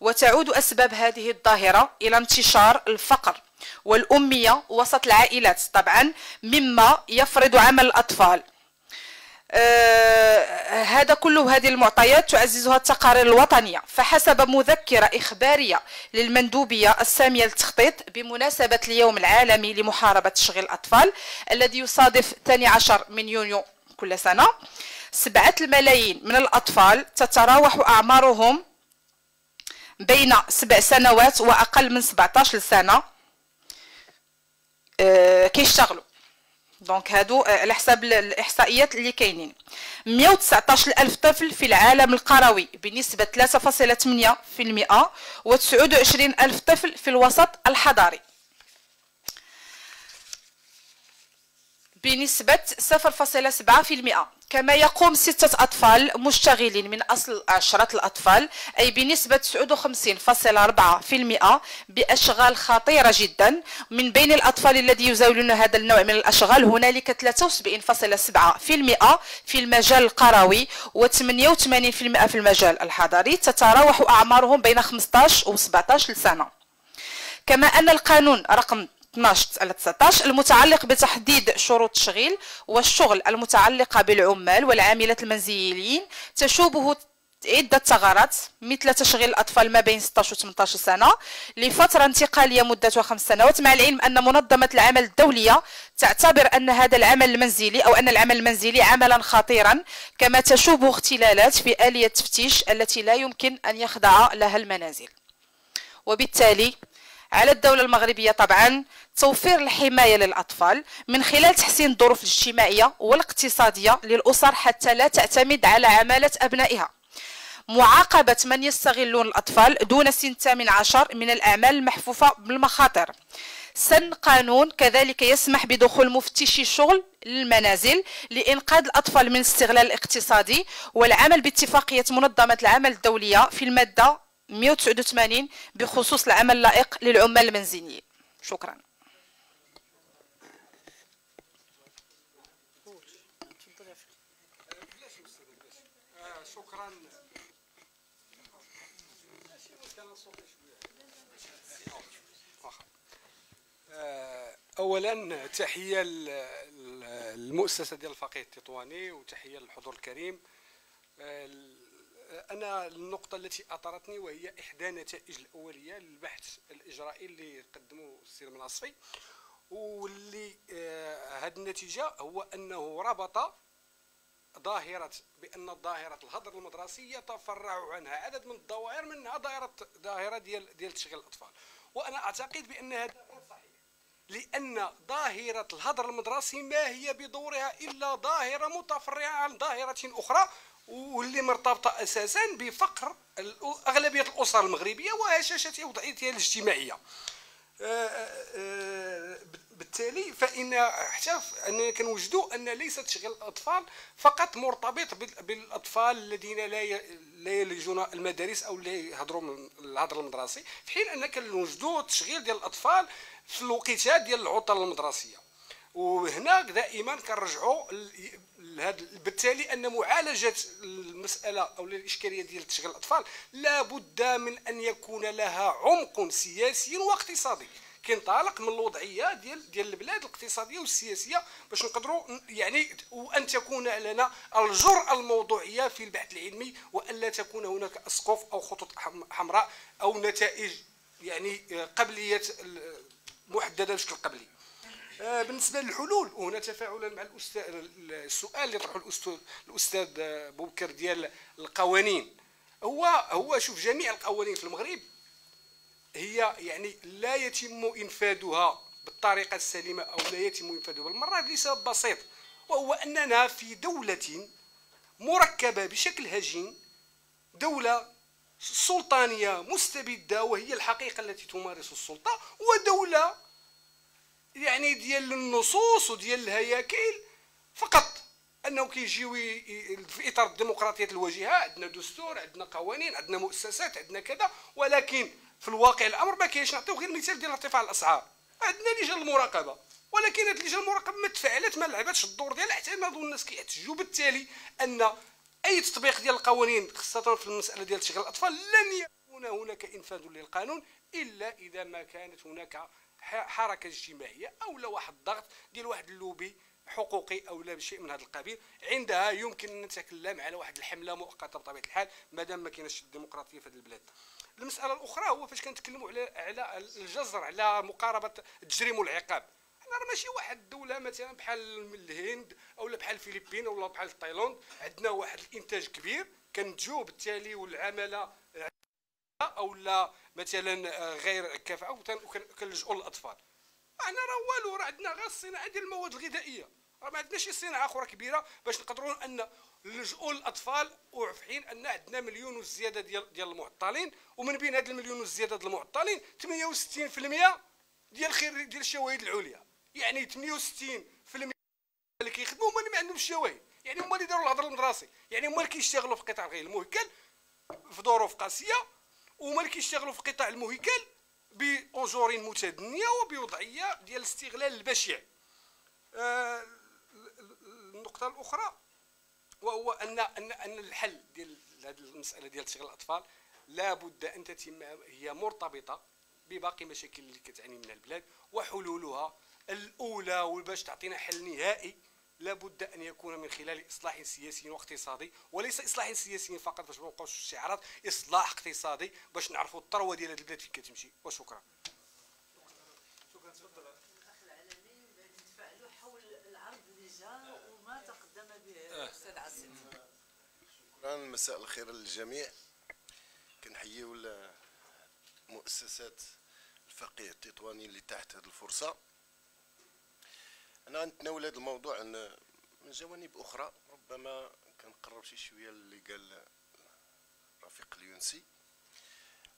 وتعود أسباب هذه الظاهرة إلى انتشار الفقر والأمية وسط العائلات طبعا مما يفرض عمل الأطفال. آه، هذا كله هذه المعطيات تعززها التقارير الوطنية. فحسب مذكرة إخبارية للمندوبية السامية للتخطيط بمناسبة اليوم العالمي لمحاربة تشغيل الأطفال الذي يصادف 12 من يونيو كل سنة سبعة الملايين من الأطفال تتراوح أعمارهم بين سبع سنوات وأقل من 17 سنة آه، كيشتغلوا. دونك هادو على حساب الإحصائيات اللي كاينين. 119 الف طفل في العالم القروي بنسبة 3.8% و29 ألف طفل في الوسط الحضاري. بنسبة 0.7% كما يقوم ستة أطفال مشتغلين من أصل عشرة الأطفال أي بنسبة 59.4% بأشغال خطيرة جدا. من بين الأطفال الذي يزاولون هذا النوع من الأشغال هنالك 73.7% في المجال القروي و88% في المجال الحضري تتراوح أعمارهم بين 15 و 17 سنة كما أن القانون رقم 12 على 19 المتعلق بتحديد شروط التشغيل والشغل المتعلقة بالعمال والعاملات المنزليين تشوبه عدة ثغرات مثل تشغيل الأطفال ما بين 16 و 18 سنة لفترة انتقالية مدتها خمس سنوات مع العلم أن منظمة العمل الدولية تعتبر أن هذا العمل المنزلي أو أن العمل المنزلي عملا خطيرا كما تشوبه اختلالات في آلية التفتيش التي لا يمكن أن يخضع لها المنازل. وبالتالي على الدولة المغربية طبعا توفير الحماية للأطفال من خلال تحسين الظروف الاجتماعية والاقتصادية للأسر حتى لا تعتمد على عمالة أبنائها. معاقبة من يستغلون الأطفال دون سن الثامن عشر من الأعمال المحفوفة بالمخاطر. سن قانون كذلك يسمح بدخول مفتشي الشغل للمنازل لإنقاذ الأطفال من الاستغلال الاقتصادي والعمل باتفاقية منظمة العمل الدولية في المادة 189 بخصوص العمل اللائق للعمال المنزليين. شكرا. اولا تحية للمؤسسه ديال الفقيه التطواني وتحية للحضور الكريم. أنا النقطة التي اثرتني وهي إحدى النتائج الأولية للبحث الإجرائي اللي قدمه السيد المناصفي واللي هذه النتيجة هو أنه ربط ظاهرة بأن ظاهرة الهدر المدرسي يتفرع عنها عدد من الظواهر منها ظاهرة ظاهرة ديال ديال تشغيل الأطفال. وأنا أعتقد بأن هذا لأن ظاهرة الهدر المدرسي ما هي بدورها إلا ظاهرة متفرعة عن ظاهرة أخرى واللي مرتبطة أساسا بفقر أغلبية الأسر المغربية وهشاشتها وضعيتها الاجتماعية. آه، آه، آه، بالتالي فإن حتى اننا كنوجدوا أن ليس تشغيل الأطفال فقط مرتبط بال- بالأطفال الذين لا لا يلجون المدارس أو لا يهضروا من المدرسي في حين ان كنوجدوا تشغيل ديال الأطفال في الوقيتات ديال العطل المدرسية. وهنا دائما كنرجعوا لهذا بالتالي أن معالجة المسألة أو الإشكالية ديال تشغيل الأطفال لابد من أن يكون لها عمق سياسي واقتصادي. كينطلق من الوضعية ديال ديال البلاد الاقتصادية والسياسية باش نقدروا يعني وأن تكون لنا الجرأة الموضوعية في البحث العلمي والا تكون هناك أسقف أو خطوط حم- حمراء أو نتائج يعني قبلية محددة بشكل قبلي. آه، بالنسبة للحلول وهنا تفاعلا مع الأستاذ السؤال اللي طرحه الأستاذ الأستاذ بوبكر ديال القوانين. هو هو شوف جميع القوانين في المغرب هي يعني لا يتم انفاذها بالطريقة السليمة أو لا يتم انفاذها بالمرة. لسبب بسيط. وهو أننا في دولة مركبة بشكل هجين دولة سلطانية مستبدة وهي الحقيقة التي تمارس السلطة ودولة يعني ديال النصوص وديال الهياكل. فقط أنه كيجيو في إطار الديمقراطية الواجهة عندنا دستور عندنا قوانين عندنا مؤسسات عندنا كذا. ولكن في الواقع الأمر ما كاينش. نعطيو غير مثال ديال ارتفاع الأسعار. عندنا لجان المراقبة. ولكن هذه اللجان المراقبة ما تفاعلت ما لعبتش الدور ديالها حتى ناضوا الناس كيحتجوا بالتالي أن أي تطبيق ديال القوانين خاصة في المسألة ديال تشغيل الأطفال لن يكون هناك إنفاذ للقانون إلا إذا ما كانت هناك حركة اجتماعية أو لا واحد الضغط ديال واحد اللوبي حقوقي أو لا بشيء من هذا القبيل. عندها يمكن أن نتكلم على واحد الحملة مؤقتة بطبيعة الحال ما دام ما كاينش الديمقراطية في هذه البلاد. المسألة الأخرى هو فاش كنتكلموا على على الجزر على مقاربة التجريم والعقاب راه ماشي واحد الدولة مثلا بحال الهند لا بحال الفلبين لا بحال تايلاند. عندنا واحد الإنتاج كبير. كنتجو بالتالي والعمالة أو لا مثلا آه، غير كفاءه وتن- وكن- كنلجؤوا للأطفال. أحنا راه والو راه عندنا غير الصناعة ديال المواد الغذائية. راه ما عندناش شي صناعة أخرى كبيرة باش نقدروا أن نلجؤوا للأطفال وفي حين أن عندنا مليون وزياده ديال ديال المعطلين. ومن بين هاد المليون وزياده ديال المعطلين 68% ديال خريج ديال الشواهد العليا. يعني 68% اللي كيخدموا هما اللي ما عندهمش شواهد. يعني هما اللي داروا الهضر المدرسي. يعني هما اللي كيشتغلوا في القطاع غير المهكل في ظروف قاسية وهما اللي كيشتغلوا في القطاع المهكل باجور متدنية وبوضعية ديال الاستغلال البشع. آه، ال- ال- النقطة الأخرى وهو ان ان أن الحل ديال هذه المسألة ديال تشغيل الأطفال لابد أن تتم هي مرتبطة بباقي مشاكل اللي كتعاني منها البلاد وحلولها الأولى وباش تعطينا حل نهائي لابد أن يكون من خلال إصلاح سياسي واقتصادي وليس إصلاح سياسي فقط باش ما نبقاوش الشعارات إصلاح اقتصادي باش نعرفوا الثروة ديال هذه البلاد فين كتمشي. وشكرا. الأخ العالمي نتفاعلوا حول العرض اللي جاء وما تقدم به الأستاذ عاصم. شكرا مساء الخير للجميع. كنحييو ال- مؤسسات الفقيه التطواني اللي تحت هذه الفرصة. أنا غنتناول هذا الموضوع من جوانب أخرى ربما كنقرب شي شوية اللي قال رفيق اليونسي.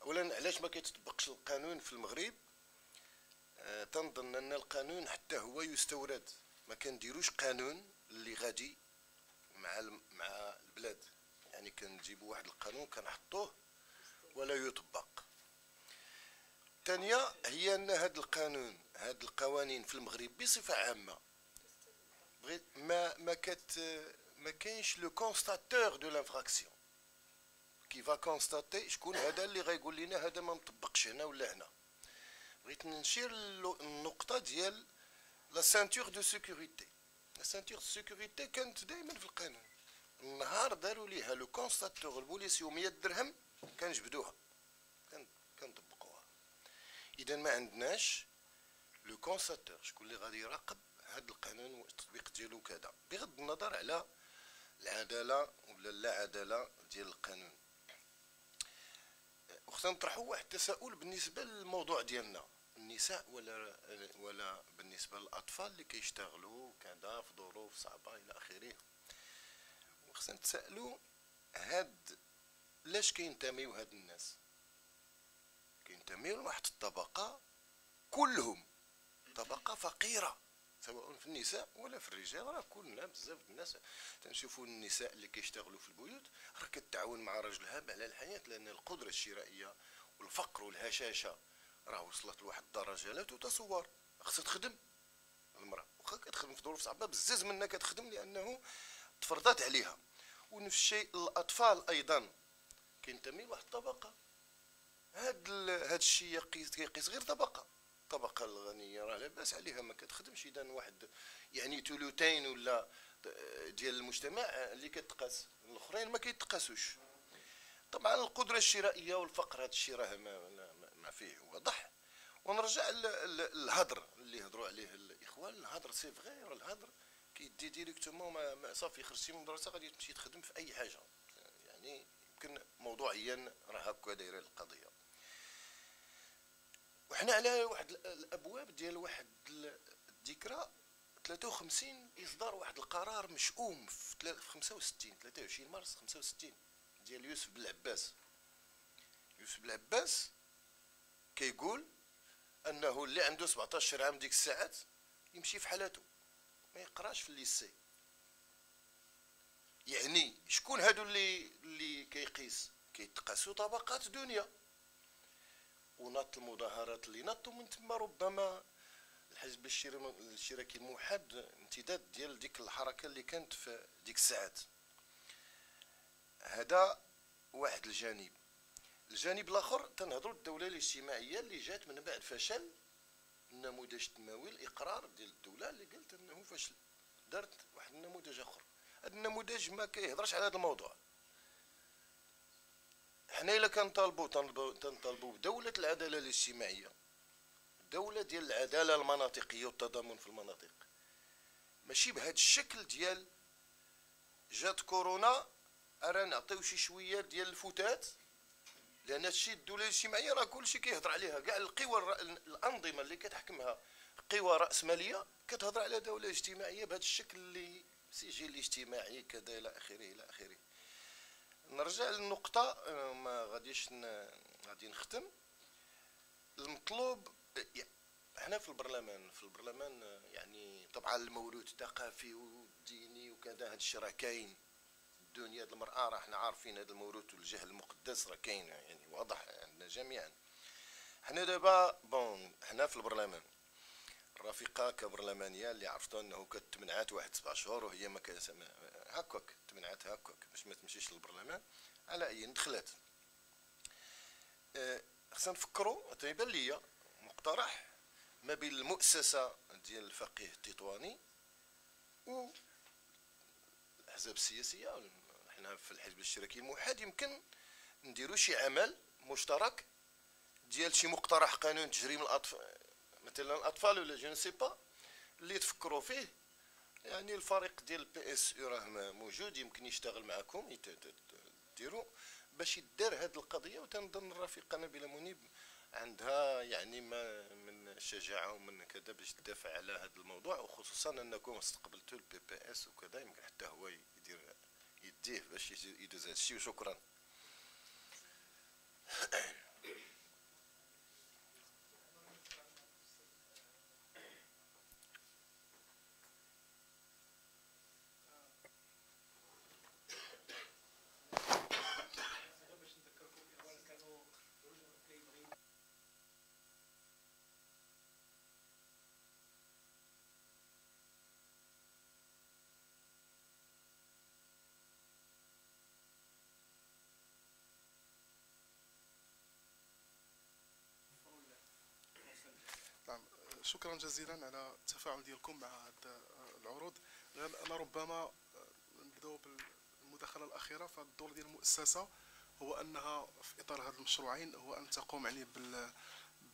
أولا علاش ما كيتطبقش القانون في المغرب؟ آه، تنظن أن القانون حتى هو يستورد. ما كنديروش قانون اللي غادي مع مع البلاد. يعني كنجيبوا واحد القانون كنحطوه ولا يطبق. الثانية هي أن هذا القانون هذه القوانين في المغرب بصفة عامة بغيت ما ما كت ما كاينش le constateur de l'infraction qui va constater شكون هذا اللي غيقول لنا هذا ما مطبقش هنا ولا هنا. بغيت نشير النقطة ديال la ceinture de sécurité la ceinture de sécurité كانت دائما في القانون. النهار داروا ليها le constateur البوليسي 100 درهم كنجبدوها. إذا ما عندناش le constateur شكون اللي غادي يراقب هذا القانون والتطبيق ديالو كذا بغض النظر على العدالة ولا لا عدالة ديال القانون. وخصنا نطرحوا واحد التساؤل بالنسبة للموضوع ديالنا. النساء ولا ولا بالنسبة للأطفال اللي كيشتغلوا كذا في ظروف صعبة إلى آخره. خصنا نتسائلوا هاد لاش كينتميو هاد الناس؟ كينتميو لواحد الطبقة كلهم طبقة فقيرة سواء في النساء ولا في الرجال. راه كلنا بزاف الناس تنشوفوا النساء اللي كيشتغلوا في البيوت راه كتعاون مع راجلها على الحياة لأن القدرة الشرائية والفقر والهشاشة راه وصلت لواحد الدرجة. لا تتصور خصها تخدم المرأة واخا كتخدم في ظروف صعبة بزاف منا كتخدم لأنه تفرضات عليها. ونفس الشيء الأطفال أيضا كينتمي لواحد الطبقة هاد هاد الشيء يقيس كيقيس غير طبقة. الطبقه الغنية راه لاباس عليها ما كتخدمش إذا واحد يعني ثلثين ولا ديال المجتمع اللي كتقاس. الأخرين ما كيتقاسوش. طبعا القدرة الشرائية والفقر هذا الشيء راه ما, ما فيه واضح. ونرجع للهدر اللي هضروا عليه الإخوان. الهدر c'est vrai الهدر كيدي directement صافي خرجتي من المدرسة غادي تمشي تخدم في أي حاجة. يعني يمكن موضوعيا راه هكا دايرة القضية. وحنا على واحد الأبواب ديال واحد الذكرى 53 إصدار واحد القرار مشؤوم في 65 23 مارس 65 ديال يوسف بن العباس يوسف بن العباس كيقول أنه اللي عنده 17 عام ديك الساعات يمشي في حالاته ما يقراش في الليسي. يعني شكون هادو اللي اللي كيقيس؟ كيتقاسوا طبقات دنيا. ونط المظاهرات اللي نطوا من تما ربما الحزب الاشتراكي الموحد امتداد ديال ديك الحركة اللي كانت في ديك الساعات. هذا واحد الجانب. الجانب الآخر تنهضروا الدولة الاجتماعية اللي جات من بعد فشل النموذج التنموي الاقرار ديال الدولة اللي قالت أنه فشل. دارت واحد النموذج آخر. هذا النموذج ما كيهضرش على هذا الموضوع. حنا إلا كنطالبوا تنطالبوا بدولة العدالة الاجتماعية. دولة ديال العدالة المناطقية والتضامن في المناطق. ماشي بهذا الشكل ديال جات كورونا ارا نعطيو شي شوية ديال الفتات. لأن هادشي الدولة الاجتماعية راه كلشي كيهضر عليها. كاع القوى الأنظمة اللي كتحكمها قوى رأسمالية كتهضر على دولة اجتماعية بهذا الشكل اللي سجل الاجتماعي كذا إلى آخره إلى آخره. نرجع للنقطة آه، ما غاديش غادي نختم. المطلوب إحنا في البرلمان في البرلمان يعني طبعا الموروث الثقافي والديني وكذا هذا الشيء راه كاين. الدنيا المرأة راه حنا عارفين هذا الموروث والجهل المقدس راه كاين يعني واضح عندنا جميعا. حنا دابا بون حنا في البرلمان الرفيقة كبرلمانية اللي عرفتوا أنه كتمنعات واحد سبع شهور وهي ما هكاك تمنعات هكاك باش ما تمشيش للبرلمان على أي دخلات. أه خصنا نفكروا تيبان ليا مقترح ما بين المؤسسة ديال الفقيه التطواني و الأحزاب السياسية. حنا في الحزب الاشتراكي الموحد يمكن نديروا شي عمل مشترك ديال شي مقترح قانون تجريم الاطفال مثلا الأطفال ولا je sais pas اللي تفكروا فيه. يعني الفريق ديال ال PSU راه موجود يمكن يشتغل معكم ديروا باش يدار هذه القضية وتنظن الرفيقه نبيله منيب عندها يعني ما من الشجاعه ومن كذا باش تدافع على هذا الموضوع وخصوصا أنكم استقبلتوا ال PPS وكذا يمكن حتى هو يدير يديه باش يدوز هذا الشيء وشكرا. شكرا جزيلا على التفاعل ديالكم مع هذه العروض. أنا ربما نبداو بالمداخلة الأخيرة. فالدور ديال المؤسسة هو أنها في إطار هذا المشروعين هو أن تقوم يعني بال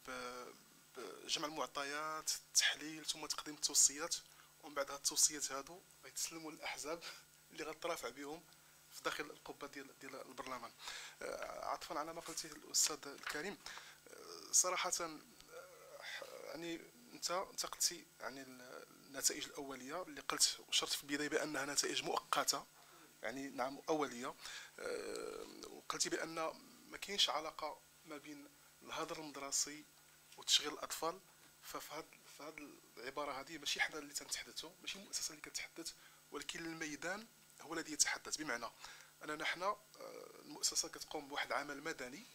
بجمع المعطيات التحليل ثم تقديم التوصيات. ومن بعد هاد التوصيات هادو غيتسلموا للأحزاب اللي غترافع بهم في داخل القبة ديال ديال البرلمان. آه، عطفا على ما قلتيه الأستاذ الكريم. آه، صراحة آه، يعني انت انتقلتي يعني النتائج الأولية اللي قلت وشرت في البدايه بأنها نتائج مؤقتة يعني نعم أولية. وقلتي بأن ما كاينش علاقة ما بين الهدر المدرسي وتشغيل الأطفال. ففي في هذه العبارة هذه ماشي حنا اللي تنتحدثوا ماشي المؤسسه اللي كتحدث ولكن الميدان هو الذي يتحدث. بمعنى اننا حنا آه، المؤسسة كتقوم بواحد العمل مدني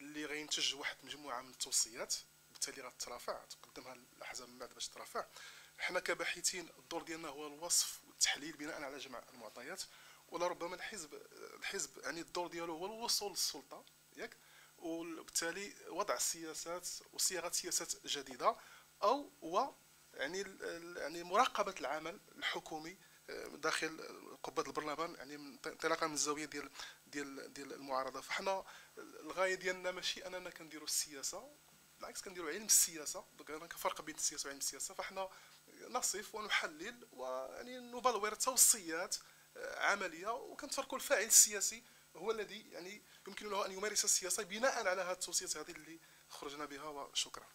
اللي غينتج واحد مجموعة من التوصيات. بالتالي غترافع تقدمها الاحزاب من بعد باش ترافع. حنا كباحثين الدور ديالنا هو الوصف والتحليل بناء على جمع المعطيات ولربما الحزب الحزب يعني الدور ديالو هو الوصول للسلطة ياك؟ وبالتالي وضع السياسات وصياغة سياسات جديدة أو هو يعني يعني مراقبة العمل الحكومي آه، داخل قبة البرلمان يعني انطلاقا من الزاوية ديال ديال ديال المعارضة. فحنا الغاية ديالنا ماشي أننا كنديروا السياسة بالعكس كنديروا علم السياسة دونك هناك فرق بين السياسة وعلم السياسة فحنا نصف ونحلل ويعني نبلور توصيات آه، عملية وكنتفرقوا الفاعل السياسي هو الذي يعني يمكن له أن يمارس السياسة بناء على هذه التوصيات هذه اللي خرجنا بها وشكرا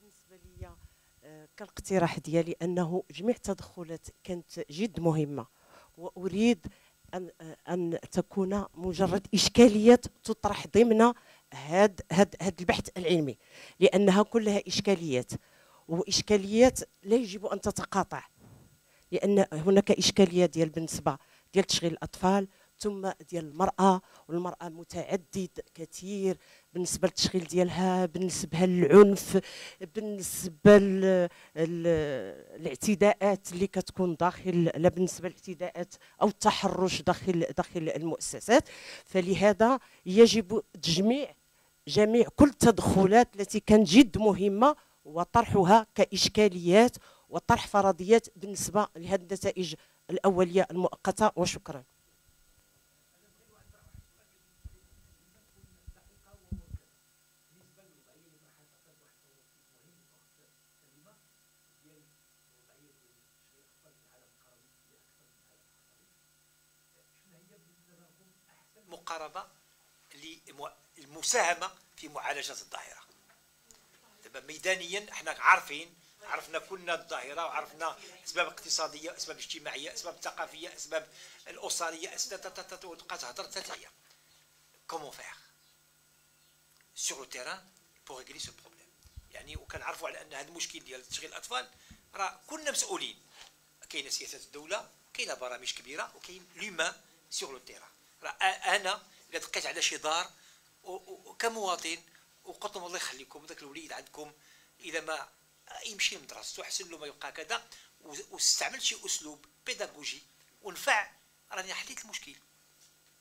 بالنسبة لي آه، كالاقتراح ديالي أنه جميع التدخلات كانت جد مهمة وأريد أن أن تكون مجرد اشكاليات تطرح ضمن هذا هذا البحث العلمي لأنها كلها إشكاليات وإشكاليات لا يجب أن تتقاطع لأن هناك إشكالية ديال بالنسبة ديال تشغيل الأطفال ثم ديال المرأة والمرأة متعدد كثير بالنسبة للتشغيل ديالها بالنسبة للعنف بالنسبة للاعتداءات اللي كتكون داخل لا بالنسبة للاعتداءات أو التحرش داخل داخل المؤسسات. فلهذا يجب تجميع جميع كل التدخلات التي كانت جد مهمة وطرحها كإشكاليات وطرح فرضيات بالنسبة لهذه النتائج الأولية المؤقتة. وشكرا. المقاربة للمساهمة في معالجة الظاهرة. دابا ميدانيا إحنا عارفين عرفنا كلنا الظاهرة وعرفنا أسباب اقتصادية أسباب اجتماعية أسباب ثقافية أسباب الأسرية تبقى تهضر تتعيا comment faire sur le terrain pour régler ce problème يعني وكنعرفوا على أن هذا المشكل ديال تشغيل الأطفال راه كلنا مسؤولين. كاينة سياسات الدولة كاينة برامج كبيرة وكاين لومان سور لو تيران أنا إذا دقيت على شي دار كمواطن وقلت لهم الله يخليكم ذاك الوليد عندكم إذا ما يمشي لمدرسته احسن له ما يبقى كذا واستعمل شي أسلوب بيداغوجي ونفع راني حليت المشكل.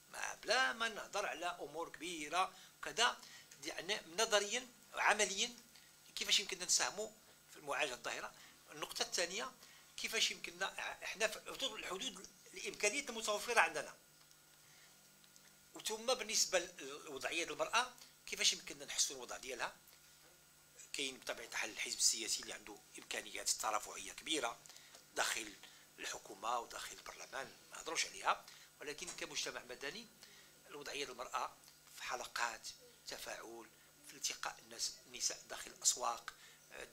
ما بلا ما نهضر على أمور كبيرة وكذا يعني نظريا وعمليا كيفاش يمكننا نساهموا في المعالجه الظاهرة. النقطة الثانية كيفاش يمكننا إحنا في الحدود الإمكانيات المتوفرة عندنا. وثم بالنسبة للوضعيه المرأة كيفاش يمكننا نحسن الوضع ديالها؟ كاين بطبيعة الحال الحزب السياسي اللي عنده إمكانيات ترافعية كبيرة داخل الحكومة وداخل البرلمان ما نهضروش عليها. ولكن كمجتمع مدني الوضعية المرأة في حلقات تفاعل في التقاء الناس النساء داخل الأسواق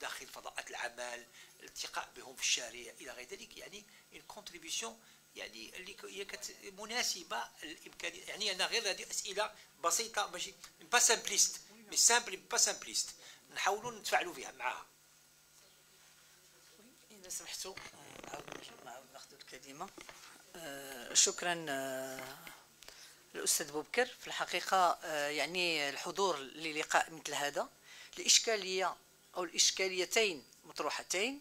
داخل فضاءات العمل الالتقاء بهم في الشارع إلى غير ذلك يعني une contribution يعني اللي هي مناسبة الإمكانية. يعني أنا غير هذه أسئلة بسيطة ماشي؟ pas simpliste mais simple pas simpliste نحاولوا نتفاعلوا فيها معها إذا سمحتوا نأخذ الكلمة. آه، شكرا آه، الأستاذ بوبكر. في الحقيقة آه، يعني الحضور للقاء مثل هذا. الإشكالية أو الإشكاليتين مطروحتين.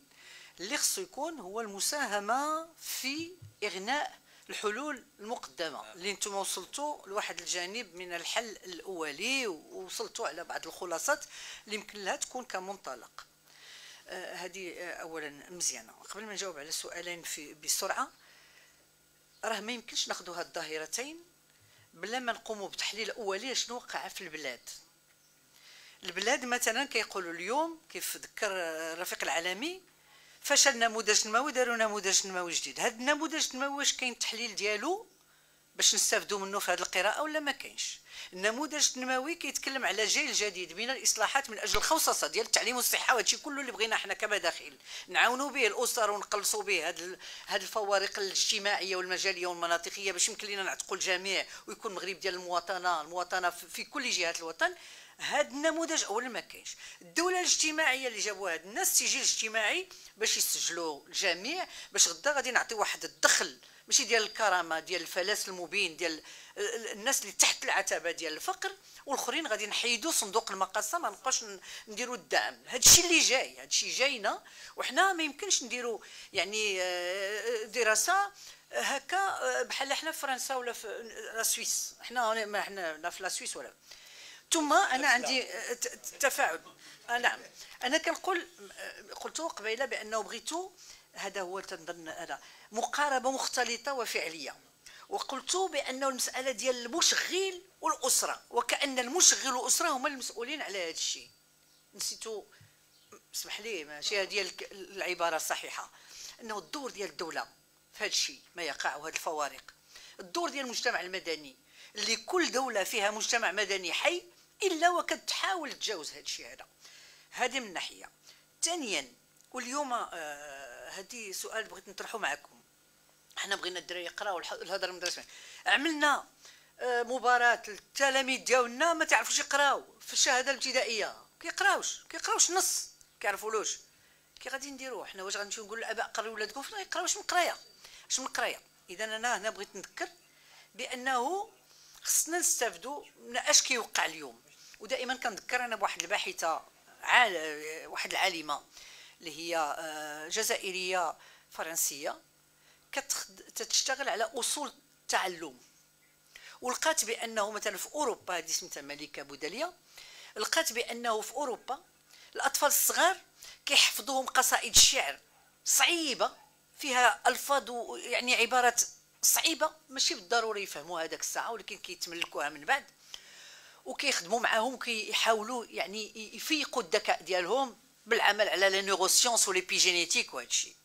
اللي خصو يكون هو المساهمة في إغناء الحلول المقدمة. اللي أنتم وصلتوا لواحد الجانب من الحل الأولي ووصلتوا على بعض الخلاصات اللي يمكن لها تكون كمنطلق. آه، هذه آه اولا مزيانة. قبل ما نجاوب على السؤالين في بسرعة راه ما يمكنش ناخذوا هاد الظاهرتين بلا ما نقوموا بتحليل أولي شنو وقع في البلاد. البلاد مثلا كيقولوا اليوم كيف ذكر الرفيق العالمي فشل نموذج نموي داروا نموذج نموي جديد. هذا النموذج النموي واش كاين التحليل ديالو باش نستافدوا منه في هذه القراءة ولا ما كاينش. النموذج النموي كيتكلم على جيل جديد من الإصلاحات من أجل الخوصصه ديال التعليم والصحة وهادشي كله اللي بغينا حنا كمداخل. نعاونوا به الأسر ونقلصوا به هاد هاد الفوارق الاجتماعية والمجالية والمناطقية باش يمكن لنا نعتقوا الجميع ويكون المغرب ديال المواطنة المواطنة في كل جهات الوطن. هذا النموذج اولا ما كاينش. الدولة الاجتماعية اللي جابوها هاد الناس السجل الاجتماعي باش يسجلوا الجميع باش غدا غادي نعطي واحد الدخل ماشي ديال الكرامة ديال الفلاس المبين ديال الناس اللي تحت العتبة ديال الفقر والآخرين غادي نحيدوا صندوق المقاصة ما نبقاوش نديروا الدعم. هذا الشيء اللي جاي هذا الشيء جاينا وحنا ما يمكنش نديروا يعني آه، دراسة هكا آه، بحال إحنا في فرنسا ولا في لا سويس. إحنا ما إحنا لا في لا سويس ولا. ثم أنا عندي آه، تفاعل. نعم. أنا كنقول قلت قبيلة بأنه بغيتو هذا هو تنظن هذا. مقاربة مختلطة وفعلية. وقلت بانه المسألة ديال المشغل والأسرة وكأن المشغل والأسرة هما المسؤولين على هذا الشيء. نسيتو اسمح لي ماشي هذه العبارة الصحيحة. أنه الدور ديال الدولة في هذا الشيء ما يقع وهذه الفوارق. الدور ديال المجتمع المدني اللي كل دولة فيها مجتمع مدني حي إلا وكتحاول تجاوز هذا الشيء هذا. هذه من ناحية. ثانيا واليوم آه هذه سؤال بغيت نطرحه معكم إحنا بغينا الدراري يقراو الهضرة المدرسة عملنا آه مباراة التلاميذ ديالنا ما تعرفوش يقراو. في الشهادة الابتدائية. كيقراوش. كيقراوش نص. كيعرفولوش. كي غادي نديرو؟ حنا واش غنمشيو نقول للاباء قراو ولادكم؟ فلا يقراوش من القرايه اش من القرايه اذا أنا هنا بغيت نذكر بأنه خصنا نستافدوا من اش كيوقع اليوم. ودائما كنذكر أنا بواحد الباحثة عال واحد العالمة اللي هي آه، جزائرية فرنسية كتشتغل على أصول التعلم. ولقات بأنه مثلا في أوروبا هذه سميتها ملكة بودليه لقات بأنه في أوروبا الأطفال الصغار كيحفظوهم قصائد الشعر صعيبة فيها ألفاظ يعني عبارات صعيبة ماشي بالضروري يفهموا هذاك الساعة ولكن كيتملكوها من بعد. وكيخدموا معاهم وكيحاولوا يعني يفيقوا الذكاء ديالهم بالعمل على les neurosciences و l'épigénétique وهذا الشيء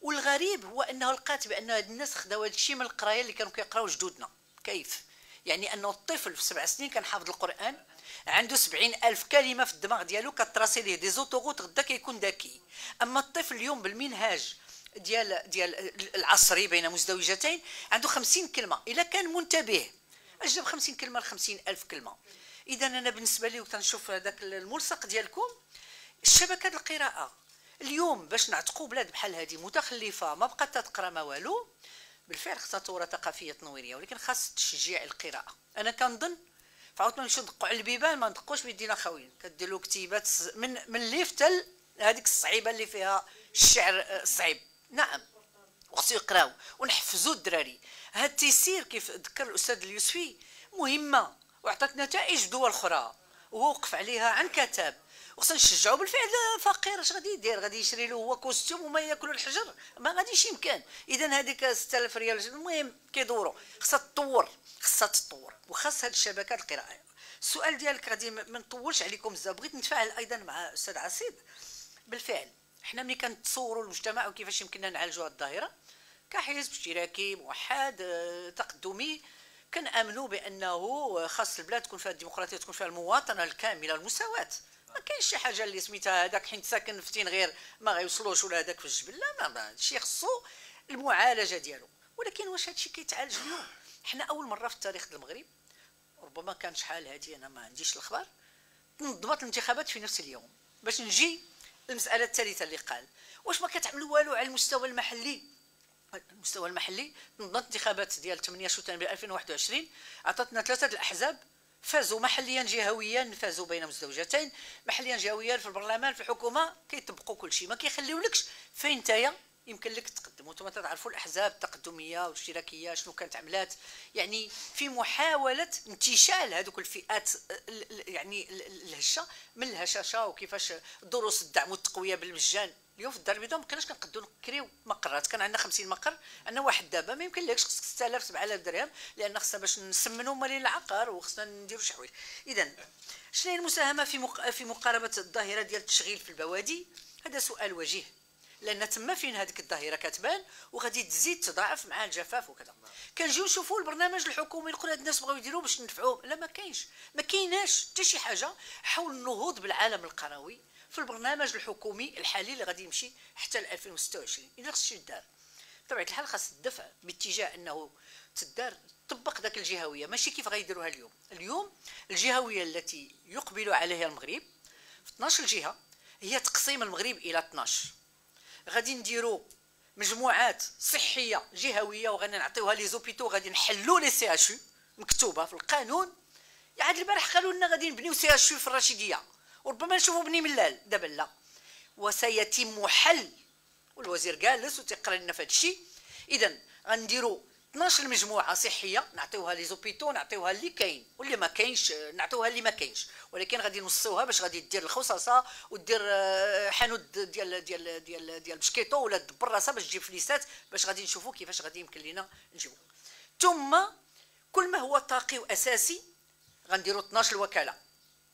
والغريب هو أنه لقات بأن هاد الناس خداو هذا الشيء من القراية اللي كانوا كيقراو جدودنا. كيف؟ يعني انه الطفل في سبع سنين كان حافظ القرآن عنده سبعين ألف كلمة في الدماغ ديالو كتراسي ليه دي زوتوغوت غدا كيكون ذكي. أما الطفل اليوم بالمنهاج ديال ديال العصري بين مزدوجتين عنده خمسين كلمة. إلا كان منتبه أجاب خمسين كلمة لخمسين ألف كلمة. إذا أنا بالنسبة لي وكنشوف هذاك الملصق ديالكم الشبكة القراءة. اليوم باش نعتقوا بلاد بحال هذه متخلفة ما بقات تقرا ما والو بالفعل خصها ثوره ثقافية تنويرية ولكن خاص تشجيع القراءة. أنا كنظن فعاود ما نمشيو ندقوا على البيبان ما ندقوش بيدينا خاويين كديروا كتيبات من من تل هذيك الصعيبة اللي فيها الشعر الصعيب نعم. وخصو يقراو ونحفزوا الدراري. هاد التيسير كيف ذكر الأستاذ اليوسفي مهمة وعطات نتائج دول أخرى وهو وقف عليها عن كتاب. وخصنا نشجعوا بالفعل فقير اش غادي يدير؟ غادي يشري له هو كوستيوم وما ياكلوا الحجر؟ ما غاديش يمكن. اذا هذيك 6000 ريال المهم كيدوروا. خصها تطور خصها تطور وخاص هذه الشبكات القراءة. السؤال ديالك غادي ما نطولش عليكم بزاف. بغيت نتفاعل أيضا مع الاستاذ عصيب. بالفعل حنا ملي كنتصوروا المجتمع وكيفاش يمكننا نعالجوا الظاهرة كحزب اشتراكي موحد آه، تقدمي. كنامنوا بأنه خاص البلاد تكون فيها الديمقراطية تكون فيها المواطنة الكاملة المساواة. ما كاينش شي حاجة اللي سميتها هذاك حين ساكن في غير ما غيوصلوش ولا هذاك في الجبل. لا ما هادشي خصو المعالجة ديالو. ولكن واش هادشي كيتعالج اليوم؟ حنا أول مرة في التاريخ المغرب ربما كان شحال هادي أنا ما عنديش الأخبار تنظمت الانتخابات في نفس اليوم. باش نجي المساله الثالثة اللي قال. واش ما كتعملوا والو على المستوى المحلي؟ المستوى المحلي نظمت انتخابات ديال 8 شتنبر 2021 عطاتنا ثلاثة الأحزاب فازوا محليا جهويا فازوا بين مزدوجتين محليا جهويا في البرلمان في الحكومة كيطبقوا كل شيء ما كيخليولكش فين نتايا؟ يمكن لك تقدم وأنتم تعرفوا الأحزاب التقدمية والاشتراكية شنو كانت عملات يعني في محاولة انتشال هذوك الفئات يعني الهشة من الهشاشة وكيفاش دروس الدعم والتقوية بالمجان. اليوم في الدار البيضاء ما بقيناش كنقدو نكريو مقرات كان عندنا 50 مقر عندنا واحد دابا ما يمكن لكش خصك 6000 7000 درهم لأن خصنا باش نسمنوا مالين العقار وخصنا نديروا شي حوايج. اذا شنو هي المساهمة في مق... في مقاربة الظاهرة ديال التشغيل في البوادي؟ هذا سؤال وجيه. لأن تما فين هذيك الظاهرة كتبان وغادي تزيد تضاعف مع الجفاف وكذا. كنجيو نشوفوا البرنامج الحكومي نقول هاد الناس بغاو يديروا باش ندفعوهم لا ما كاينش. ما كايناش حتى شي حاجة. حول النهوض بالعالم القروي في البرنامج الحكومي الحالي اللي غادي يمشي حتى ل 2026 إذا خص يدار بطبيعة الحال خاص الدفع باتجاه إنه تدار طبق ذاك الجهوية. ماشي كيف غيديروها اليوم. اليوم الجهوية التي يقبل عليها المغرب في 12 جهه هي تقسيم المغرب إلى 12 غادي نديروا مجموعات صحية جهوية وغادي نعطيوها les hôpitaux غادي نحلوا les CHU مكتوبة في القانون. عاد البارح قالوا لنا غادي نبنيو CHU في الرشيديه وربما نشوفوا بني ملال دابا لا. وسيتم حل والوزير جالس وتيقرأ لنا في هذا الشيء اذا غنديروا 12 مجموعه صحية نعطيوها les hôpitaux نعطيوها اللي كاين واللي ما كاينش نعطيوها اللي ما كاينش. ولكن غادي نوصيوها باش غادي دير الخصاصة ودير آه، حانوت ديال ديال ديال ديال بشكيطو ولا دبر راسها باش تجيب فليسات باش غادي نشوفوا كيفاش غادي يمكن لينا نجيبو ثم كل ما هو طاقي وأساسي غنديروا 12 وكاله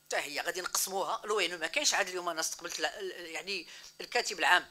حتى هي غادي نقسموها. لوين ما كاينش عاد اليوم أنا استقبلت يعني الكاتب العام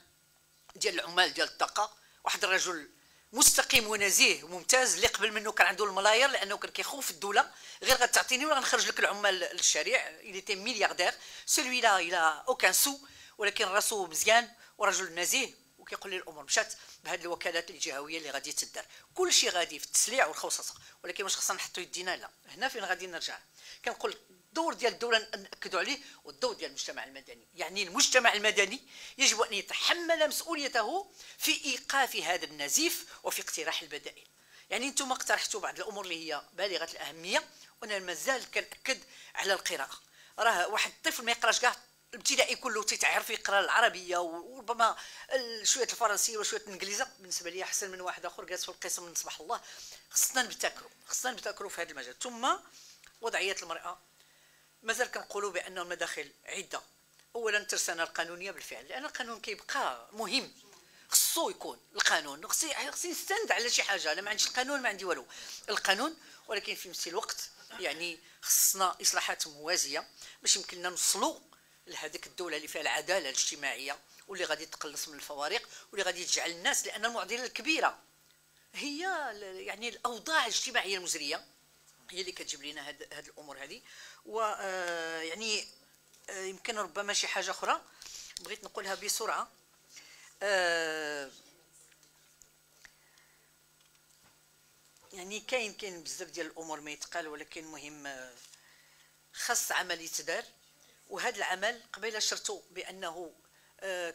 ديال العمال ديال الطاقة واحد الرجل مستقيم ونزيه وممتاز اللي قبل منه كان عنده الملاير لأنه كان كيخوف الدولة. غير غتعطيني ولا غنخرج لك العمال للشارع. il était milliardaire celui-là il a aucun sou ولكن راسو مزيان ورجل نزيه وكيقول لي الأمور مشات بهذه الوكالات الجهوية اللي غادي تدار. كل شيء غادي في التسليع والخوصصه ولكن واش خصنا نحطوا يدينا لا هنا فين غادي نرجع؟ كنقول الدور ديال الدولة نأكدوا عليه والدور ديال المجتمع المدني. يعني المجتمع المدني يجب أن يتحمل مسؤوليته في إيقاف هذا النزيف وفي اقتراح البدائل. يعني أنتم اقترحتوا بعض الأمور اللي هي بالغة الأهمية وأنا مازال كنأكد على القراءة. راه واحد الطفل ما يقراش كاع الابتدائي كله تيتعرف يقرأ العربية وربما شوية الفرنسية وشوية الإنجليزية. بالنسبة لي أحسن من واحد آخر جالس في القسم من صباح الله. خصنا نبتكروا خصنا نبتكروا في هذا المجال. ثم وضعية المرأة مازال كنقولوا بان المداخل عدة. اولا الترسانه القانونية بالفعل لأن القانون كيبقى مهم. خصو يكون القانون خصي خصي نستند على شي حاجة أنا ما عنديش القانون ما عندي والو. القانون ولكن في نفس الوقت يعني خصنا إصلاحات موازية باش يمكن لنا نوصلوا لهذيك الدولة اللي فيها العدالة الاجتماعية واللي غادي تقلص من الفوارق واللي غادي تجعل الناس لأن المعضلة الكبيرة هي يعني الأوضاع الاجتماعية المزرية. هي اللي كتجيب لنا هاد, هاد الأمور هذه آه، يعني آه، يمكن ربما شي حاجة أخرى. بغيت نقولها بسرعة. آه، يعني كاين كاين بزاف ديال الأمور ما يتقال ولكن مهم خاص عمل يتدار. وهذا العمل قبيلة شرطو بأنه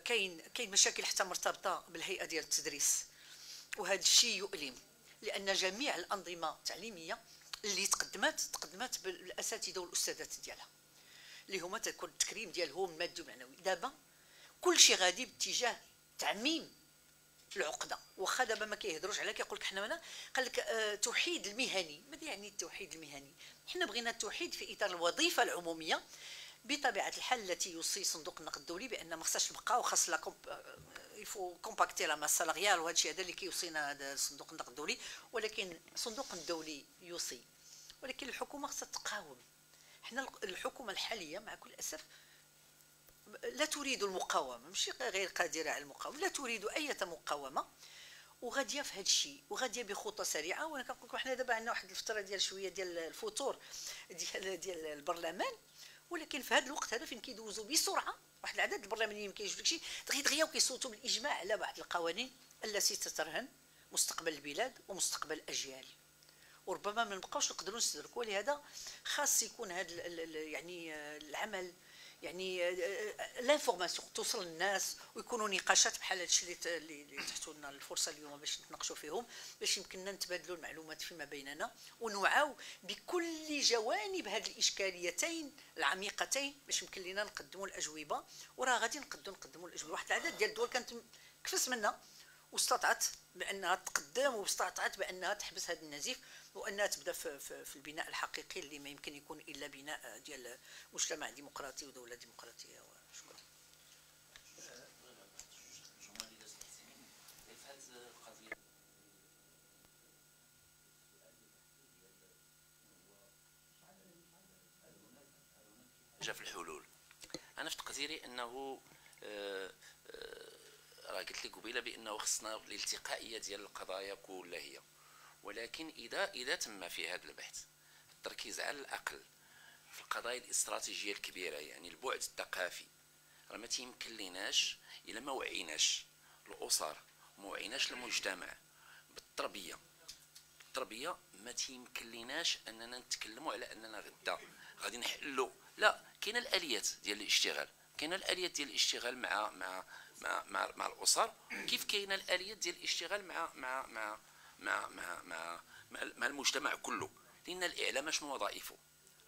كاين كاين مشاكل حتى مرتبطة بالهيئة ديال التدريس. وهذا الشيء يؤلم لأن جميع الأنظمة التعليمية اللي تقدمت تقدمت بالأساتذة والأستاذات ديالها. اللي هما تكون التكريم ديالهم مادي ومعنوي. دابا كل شيء غادي باتجاه تعميم العقدة. واخا دابا ما كيهضروش على كيقول لك حنا هنا قال لك آه توحيد المهني. ماذا يعني التوحيد المهني؟ حنا بغينا التوحيد في إطار الوظيفة العمومية بطبيعة الحال التي يوصي صندوق النقد الدولي بأن ما خصهاش تبقى وخاص il faut compacter la masse salariale وهذا الشيء هذا اللي كيوصينا هذا صندوق النقد الدولي ولكن الصندوق الدولي يوصي. ولكن الحكومة خصها تقاوم. حنا الحكومة الحالية مع كل أسف لا تريد المقاومة ماشي غير قادرة على المقاومة لا تريد أي مقاومة وغادية في هذا الشيء وغادية بخطى سريعة. وأنا كنقول لكم حنا دابا عندنا واحد الفترة ديال شوية ديال الفتور ديال ديال البرلمان. ولكن في هذا الوقت هذا فين كيدوزوا بسرعة. واحد العدد البرلمانيين ما كاينش داكشي دغيا دغيا وكيصوتوا بالإجماع على بعض القوانين. التي تترهن مستقبل البلاد ومستقبل الأجيال. وربما ما نبقاوش نقدروا نستدركوا ولهذا خاص يكون هذا يعني العمل يعني l'information توصل للناس ويكونوا نقاشات بحال هادشي اللي اللي تحتوا لنا الفرصة اليوم باش نتناقشوا فيهم باش يمكننا نتبادلوا المعلومات فيما بيننا ونوعاو بكل جوانب هذه الإشكاليتين العميقتين باش يمكن لنا نقدموا الأجوبة وراه غادي نقدروا نقدموا الأجوبة. واحد العدد ديال الدول كانت كفس منا واستطعت بأنها تقدم واستطعت بأنها تحبس هذا النزيف. وانها تبدأ في, في, في البناء الحقيقي اللي ما يمكن يكون إلا بناء ديال مجتمع ديمقراطي ودولة ديمقراطية. وشكرا. في الحلول. أنا في تقديري أنه آه، آه، راه قلت لك قبيلة بأنه خصنا الالتقائية ديال القضايا كلها. هي ولكن إذا إذا تم في هذا البحث التركيز على الأقل في القضايا الاستراتيجية الكبيرة يعني البعد الثقافي راه ما تيمكن ليناش إلا ما وعيناش الأسر ما وعيناش المجتمع بالتربية. التربية ما تيمكن ليناش أننا نتكلموا على أننا غدا غادي نحلوا لا كاينة الآليات ديال الاشتغال. كاينة الآليات ديال الاشتغال مع مع مع مع, مع الأسر. كيف كاينة الآليات ديال الاشتغال مع مع مع مع مع مع, مع, مع المجتمع كله. لأن الإعلام شنو وظائفه؟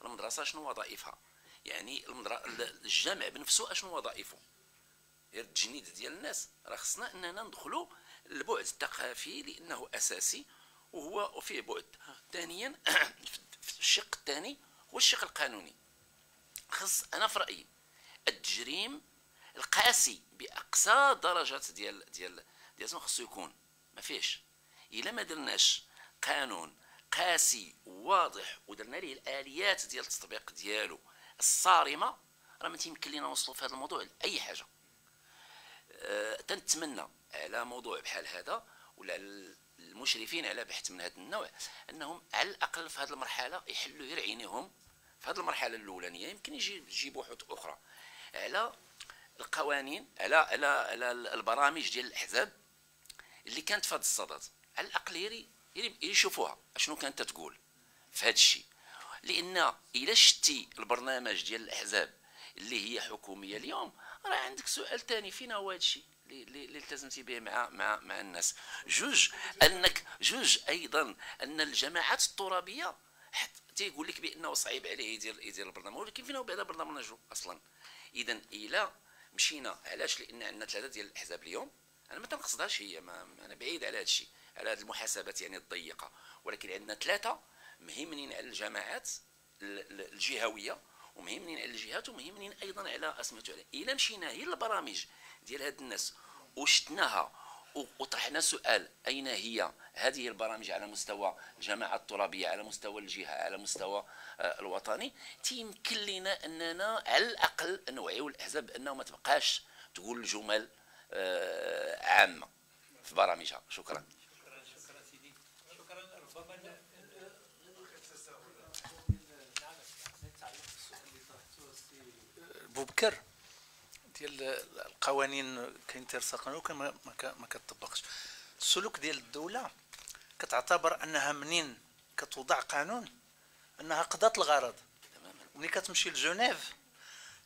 المدرسة شنو وظائفها؟ يعني. الجامع بنفسه اشنو وظائفه؟ غير التجنيد ديال الناس. راه خصنا إننا ندخلوا البعد الثقافي لأنه أساسي وهو فيه بعد. ثانيا في الشق الثاني هو الشق القانوني. خص أنا في رأيي التجريم القاسي بأقصى درجات ديال ديال ديال خصو يكون؟ ما فيش إلا ما درناش قانون قاسي واضح ودرنا ليه الآليات ديال التطبيق ديالو الصارمة راه ما تيمكن لينا نوصلوا في هذا الموضوع لأي حاجة. أه تنتمنى على موضوع بحال هذا ولا المشرفين على بحث من هذا النوع أنهم على الأقل في هذه المرحلة يحلوا غير عينيهم. في هذه المرحلة الأولانية يمكن يجي يجيبوا بحوث أخرى على القوانين على على على البرامج ديال الأحزاب اللي كانت في هذا الصدد. على الاقل يري يشوفوها. اشنو كانت تقول في هذا الشيء؟ لأن إلا شتي البرنامج ديال الأحزاب اللي هي حكومية اليوم راه عندك سؤال ثاني فين هو هذا الشيء اللي التزمتي به مع مع مع الناس. جوج انك جوج أيضا أن الجماعات الترابية حتى تيقول لك بأنه صعيب عليه يدير يدير البرنامج ولكن فين هو بعدا برنامجه أصلا. اذا إلى مشينا علاش؟ لأن عندنا ثلاثة ديال الأحزاب اليوم. أنا ما تنقصدهاش هي ما أنا بعيد على هذا الشيء. على هذه المحاسبات يعني الضيقة. ولكن عندنا ثلاثة مهمنين على الجماعات الجهوية ومهمنين على الجهات ومهمنين أيضا على اسمته عليه إلا مشينا هي البرامج ديال هاد الناس وشتناها وطرحنا سؤال أين هي هذه البرامج على مستوى الجماعة الترابية على مستوى الجهة على مستوى الوطني؟ تيمكن لنا أننا على الأقل نوعيو الأحزاب بأنه ما تبقاش تقول الجمل عامة في برامجها. شكرا سيدي شكرا ربما بوبكر ديال القوانين كاين تيرسا قانون ما كتطبقش. السلوك ديال الدولة كتعتبر أنها منين كتوضع قانون أنها قضات الغرض. ملي كتمشي لجنيف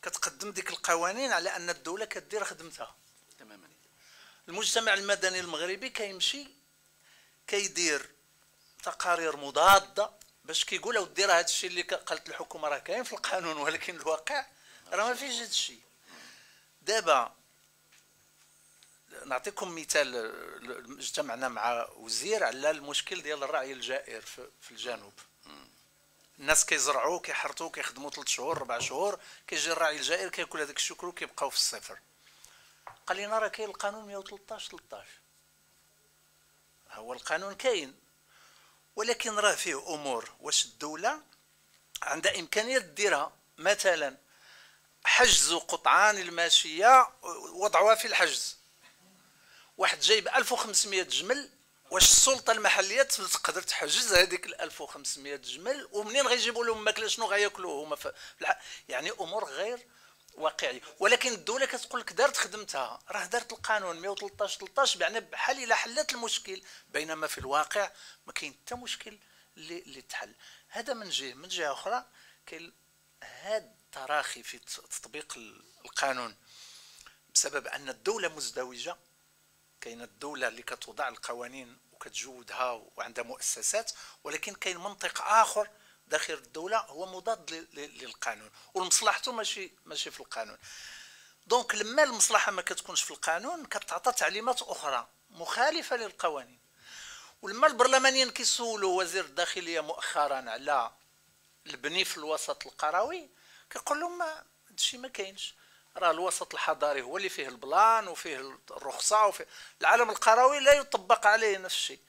كتقدم ديك القوانين على أن الدولة كدير خدمتها. تماما المجتمع المدني المغربي كيمشي كيدير تقارير مضادة باش كيقول اودي راه هذا الشيء اللي قالت الحكومة راه كاين في القانون ولكن الواقع راه ما فيش هذا الشيء. دابا نعطيكم مثال اجتمعنا مع وزير على المشكل ديال الرعي الجائر في الجنوب. الناس كيزرعوا كيحرثوا كيخدموا ثلاث شهور أربع شهور كيجي الراعي الجائر كياكل هذاك الشكر وكيبقاو في الصفر. قال لنا راه كاين القانون 113 13 هو القانون كاين ولكن راه فيه أمور. واش الدولة عندها إمكانية ديرها مثلا حجز قطعان الماشية وضعوها في الحجز. واحد جايب 1500 جمل واش السلطة المحلية تقدر تحجز هذيك ال 1500 جمل؟ ومنين غيجيبوا لهم ماكلة؟ شنو غياكلوا هما؟ يعني أمور غير واقعية. ولكن الدولة كتقول لك دارت خدمتها. راه دارت القانون 113 13 يعني بحال إلا حلت المشكل. بينما في الواقع ما كاين حتى مشكل اللي اللي تحل. هذا من جهة. من جهة أخرى كاين هاد التراخي في تطبيق القانون بسبب أن الدولة مزدوجة كاينة الدولة اللي كتوضع القوانين وكتجودها وعندها مؤسسات ولكن كاين منطق آخر داخل الدولة هو مضاد للقانون ومصلحته ماشي ماشي في القانون. donc لما المصلحة ما كتكونش في القانون كتعطى تعليمات أخرى مخالفة للقوانين. ولما البرلمانيين كيسولوا وزير الداخلية مؤخرا على البني في الوسط القروي كيقول لهم هادشي ما كاينش. راه الوسط الحضري هو اللي فيه ال plan وفيه الرخصة وفيه العالم القروي لا يطبق عليه نفس الشيء.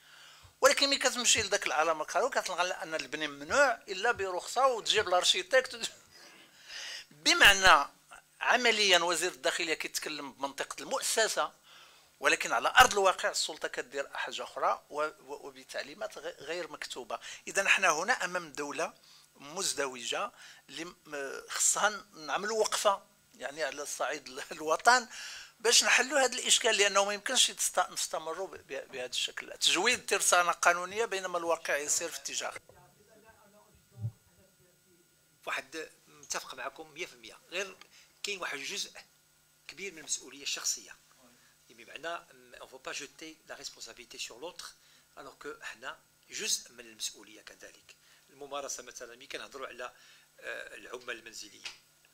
ولكن ملي كتمشي لذاك العالم القروي كتلقى أن البني ممنوع إلا برخصة وتجيب الارشيتكت بمعنى عمليا وزير الداخلية كيتكلم بمنطقة المؤسسة ولكن على أرض الواقع السلطة كدير حاجة أخرى وبتعليمات غير مكتوبة. اذا إحنا هنا أمام دولة مزدوجة اللي خصها نعملوا وقفة يعني على الصعيد الوطني باش نحلوا هذا الإشكال لأنه ما يمكنش نستمروا بهذا الشكل. تجويد ترسانة قانونية بينما الواقع يسير في اتجاه. واحد متفق معكم 100% غير كاين واحد الجزء كبير من المسؤولية الشخصية. بمعنى il faut pas jeter la responsabilité sur l'autre alors que حنا جزء من المسؤولية كذلك. الممارسة مثلا ملي كنهضروا على العمال المنزليين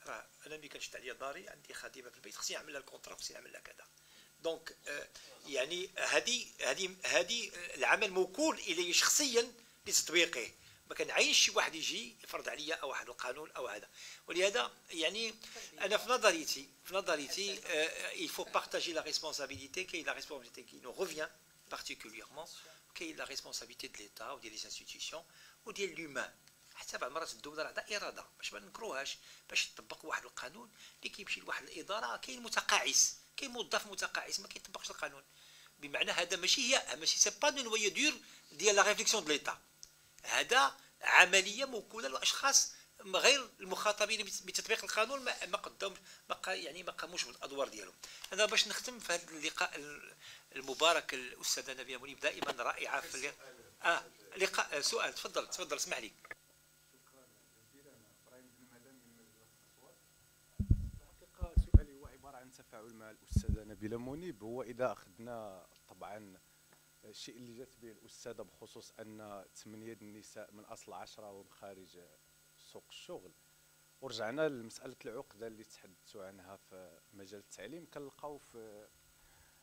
راه أنا ملي كنشد عليا داري عندي خادمة في البيت خصني نعمل لها ال contrat خصني نعمل لها كذا. donc يعني هذه هذه هذه العمل موكول إلي شخصيا لتطبيقه. ما كنعينش شي واحد يجي يفرض عليا أو واحد القانون أو هذا. ولهذا يعني أنا في نظريتي في نظريتي il faut partager la responsabilité. كاين la responsabilité qui nous revient particulièrement? كاين la responsabilité de l'État وديال les institutions? وديال l'humain حتى بعض المرات الدولة عندها إرادة باش ما نكروهاش باش تطبق واحد القانون اللي كيمشي لواحد الإدارة كاين متقاعس كاين موظف متقاعس ما كيطبقش القانون. بمعنى هذا ماشي هي ماشي c'est pas noyau dur ديال la réflexion de l'État هذا عملية موكولة لأشخاص غير المخاطبين بتطبيق القانون ما ما ما يعني ما قاموش بالأدوار ديالهم. أنا باش نختم في هذا اللقاء المبارك الأستاذة نبيلة منيب دائما رائعة في آه لقاء سؤال تفضل تفضل اسمح لي. سؤالي هو عبارة عن تفاعل مع الاستاذه نبيلة منيب. هو إذا أخذنا طبعا الشيء اللي جات به الأستاذة بخصوص أن ثمانيه النساء من أصل عشرة ومن خارج سوق الشغل. ورجعنا لمسألة العقدة اللي تحدثوا عنها في مجال التعليم. كنلقاو في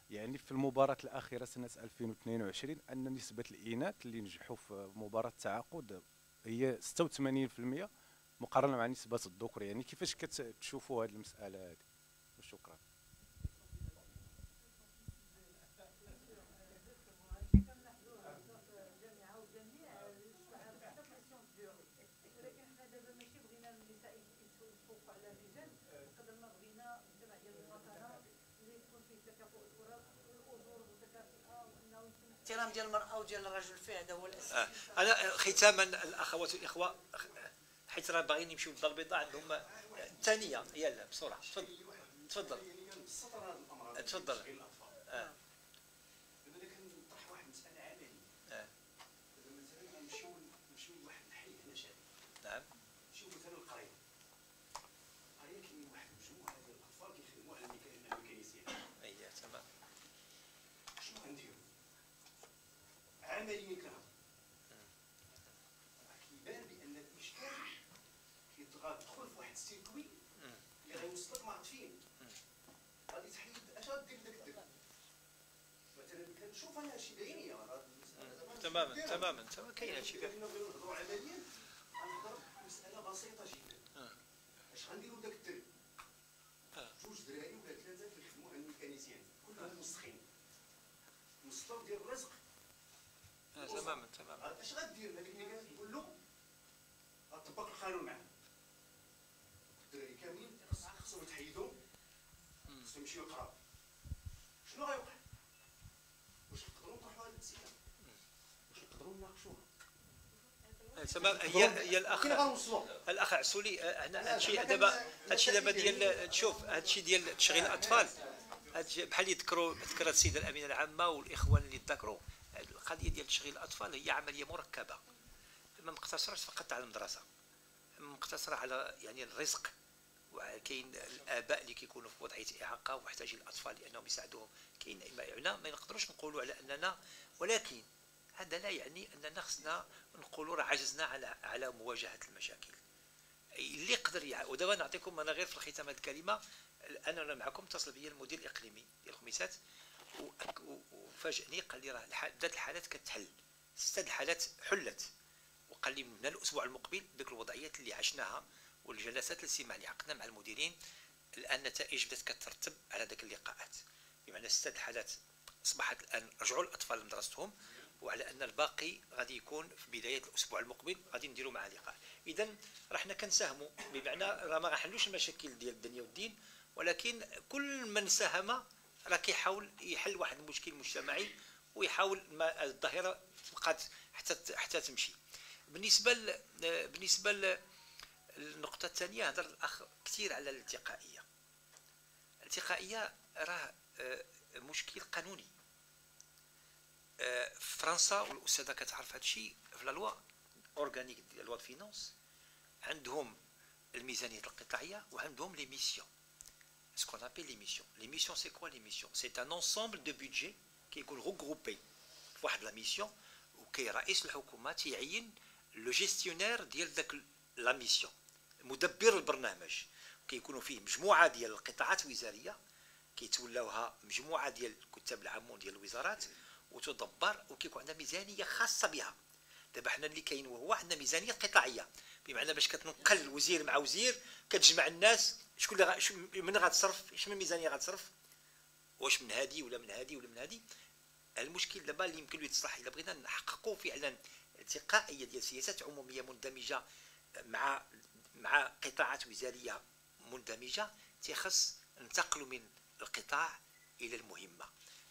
يعني في المباراة الأخيرة سنة 2022 أن نسبة الإناث اللي نجحوا في مباراة التعاقد هي 86% مقارنة مع نسبة الذكور. يعني كيفاش كتشوفوا هذه المسألة هذه؟ وشكرا الاحترام ديال الرجل هذا هو الأساس آه. أنا ختاما الأخوات والإخوة حيت راه باغيين يمشيو للدار البيضاء عندهم الثانية يلا بسرعة تفضل تفضل تفضل آه. نعم شوف مثلا القريه القريه كاين واحد المجموعه ديال الاطفال كيخدموا على الميكانيسيين اييه تمام شنو غنديروا عمليا كنهضر كيبان بان الاشكال كيتدخل في واحد السيركوي اللي غيوصلك مع الطفيل غادي تحيد اش غدير داك الدرب كنشوف أنا شي بعينيا تماما تماما تماما. كاين هادشي نهضروا عمليا غنهضر مساله بسيطه جدا اش غنديروا داك الدرب جوج دراري ولا ثلاثة كيخدموا عند الميكانيسيان كلهم مسخين مصدر ديال الرزق تماما تماما. اش غدير تقول له غطبق القانون معاه الدراري كاملين خصهم تحيدهم خصهم يمشيو يقراو شنو غيوقع واش نقدروا نطرحوا هذه الاسئله واش نقدروا نناقشوها تمام. هي هي الاخ الأخ عسولي هنا هادشي دابا هادشي دابا ديال تشوف هادشي ديال تشغيل الأطفال. هادشي بحال اللي ذكروا ذكرت السيدة الأمينة العامة والإخوان اللي ذكروا القضية ديال تشغيل الأطفال هي عملية مركبة. ما مقتصرش فقط على المدرسة. مقتصرة على يعني الرزق. وكاين الآباء اللي كيكونوا في وضعية إعاقة ومحتاجين الأطفال لأنهم يساعدوهم. كاين ما ما نقدروش نقولوا على أننا ولكن هذا لا يعني اننا خصنا نقولوا راه عجزنا على على مواجهة المشاكل. اللي يقدر يعني ودابا نعطيكم أنا غير في الختام هذه الكلمة. أنا معكم اتصل بي المدير الاقليمي ديال خميسات وفاجئني قال لي راه بدات الحالات كتحل. ست الحالات حلت. وقال لي من الأسبوع المقبل ديك الوضعيات اللي عشناها والجلسات الاستماع اللي عقدنا مع المديرين الآن نتائج بدات كترتب على ذاك اللقاءات. بمعنى ست الحالات أصبحت الآن رجعوا الأطفال لمدرستهم. وعلى أن الباقي غادي يكون في بداية الأسبوع المقبل غادي نديروا معاه لقاء. اذا راه حنا كنساهموا بمعنى راه ما غنحلوش المشاكل ديال الدنيا والدين ولكن كل من ساهم راه كيحاول يحل واحد المشكل مجتمعي ويحاول ما الظاهرة تبقى حتى حتى تمشي. بالنسبة ل... بالنسبة للنقطة الثانية هضر الأخ كثير على الالتقائية. الالتقائية راه آه، مشكل قانوني. فرنسا والأستاذة كتعرف هذا الشيء في la loi organique ديال loi finances عندهم الميزانية القطاعية وعندهم les missions ce qu'on appelle les missions. Les missions, c'est quoi les missions? C'est un ensemble de budget qui est regroupé. واحد la mission وكي رئيس الحكومة تيعين le gestionnaire ديال داك لا ميسيون مدبر البرنامج كيكونوا فيه مجموعه ديال القطاعات الوزاريه كيتولاوها مجموعه ديال الكتاب العامون ديال الوزارات وتدبر وكيكون عندها ميزانية خاصة بها. دابا حنا اللي كاين وهو عندنا ميزانية قطاعية. بمعنى باش كتنقل وزير مع وزير كتجمع الناس شكون اللي من غتصرف؟ شنو الميزانيه غتصرف؟ واش من هادي ولا من هادي ولا من هادي؟ المشكل دابا اللي يمكن له يتصلح إلا بغينا نحققوا فعلا التقائية ديال سياسات عمومية مندمجة مع مع قطاعات وزارية مندمجة تيخص ننتقلوا من القطاع إلى المهمة.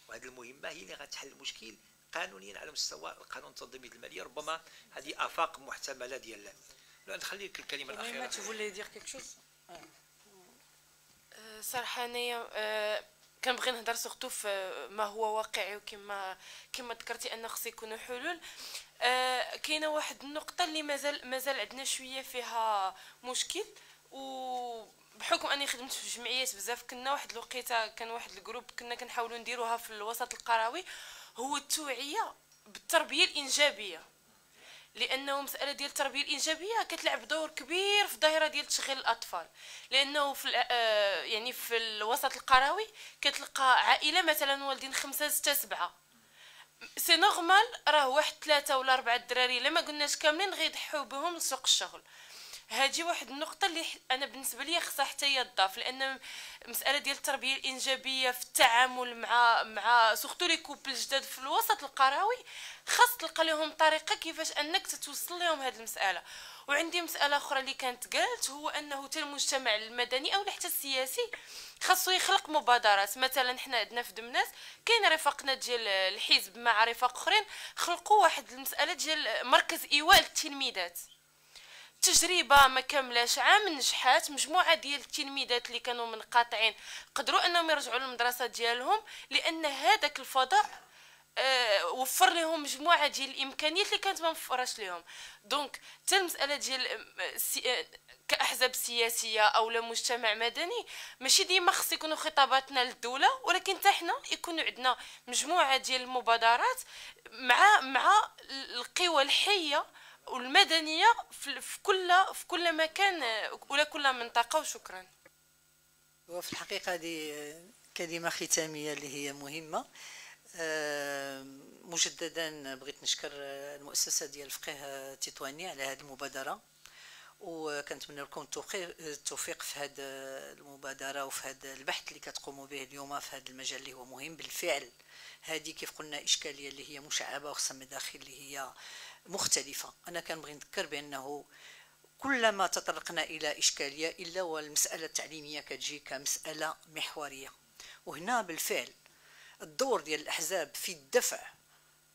وهذه المهمة هي اللي غتحل المشكل قانونيا على مستوى القانون التنظيمي المالية. ربما هذه آفاق محتملة ديال نخلي لك الكلمة الأخيرة. voulais dire quelque chose صراحة أنايا آه، كنبغي نهضر سورتو في ما هو واقعي وكما كما ذكرتي أن خص يكونوا حلول. آه، كاينة واحد النقطة اللي مازال مازال عندنا شوية فيها مشكل و بحكم أني خدمت في جمعيات بزاف كنا واحد الوقيتة كان واحد الجروب كنا كنحاولوا نديروها في الوسط القروي هو التوعية بالتربية الإنجابية. لأنه مسألة ديال التربية الإنجابية كتلعب دور كبير في الظاهرة ديال تشغيل الأطفال. لأنه في آه، يعني في الوسط القروي كتلقى عائلة مثلا والدين خمسة ستة سبعة. c'est normal راه واحد ثلاثة ولا أربعة الدراري إلا ما قلناش كاملين غيضحيو بهم لسوق الشغل. هذه واحد النقطة اللي أنا بالنسبة لي خصها حتى هي تضاف لأن مسألة ديال التربية الإنجابية في التعامل مع مع surtout les couples جداد في الوسط القروي خاص تلقى لهم طريقة كيفاش أنك تتوصل لهم هذه المسألة. وعندي مسألة أخرى اللي كانت قالت هو أنه حتى المجتمع المدني أو حتى السياسي خاصو يخلق مبادرات. مثلا حنا عندنا في دمناس كاين رفاقنا ديال الحزب مع رفاق أخرين خلقوا واحد المسألة ديال مركز إيواء للتلميذات. تجربه ما كاملاش عام نجحات. مجموعة ديال التلميذات اللي كانوا منقاطعين قدروا أنهم يرجعوا للمدرسة ديالهم لأن هذاك الفضاء آه وفر لهم مجموعة ديال الإمكانيات اللي كانت ما مفرش لهم. دونك حتى المسألة ديال آه كأحزاب سياسية أو لمجتمع مدني ماشي ديما خص يكونوا خطاباتنا للدولة ولكن حتى حنا يكون عندنا مجموعة ديال المبادرات مع مع القوى الحية والمدنية في كل في كل مكان ولا كل منطقة وشكرا. وفي الحقيقة هذه كلمة ختامية اللي هي مهمة. آه، مجددا بغيت نشكر المؤسسة ديال الفقه التطواني على هذه المبادرة. وكنتمنى لكم التوفيق في هذه المبادرة وفي هذا البحث اللي كتقوموا به اليوم في هذا المجال اللي هو مهم. بالفعل هذه كيف قلنا إشكالية اللي هي مشعبة وخصها مداخل اللي هي مختلفة. أنا كنبغي نذكر بأنه كلما تطرقنا إلى إشكالية إلا والمسألة التعليمية كتجي كمسألة محورية. وهنا بالفعل الدور ديال الأحزاب في الدفع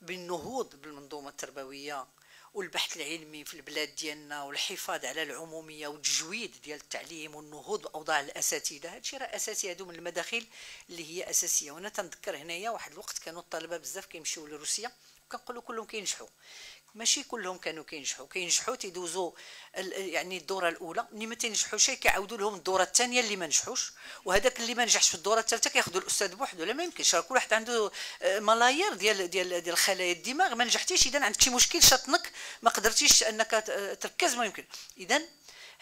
بالنهوض بالمنظومة التربوية والبحث العلمي في البلاد ديالنا والحفاظ على العمومية والتجويد ديال التعليم والنهوض باوضاع الأساتذة. هادشي راه أساسي هادو من المداخل اللي هي أساسية. وأنا تنذكر هنايا واحد الوقت كانوا الطلبة بزاف كيمشيو لروسيا وكنقولوا كلهم كينجحوا. ماشي كلهم كانوا كينجحوا. كينجحوا تيدوزوا يعني الدورة الأولى. ملي ما تنجحوش كيعاودوا لهم الدورة الثانية اللي ما نجحوش. وهذاك اللي ما نجحش في الدورة الثالثة كياخذوا الأستاذ بوحده لا ما يمكنش. كل واحد عنده آه، ملايير ديال ديال ديال خلايا الدماغ. ما نجحتيش. اذا عندك شي مشكل شاطنك ما قدرتيش أنك تركز. ما يمكن. اذا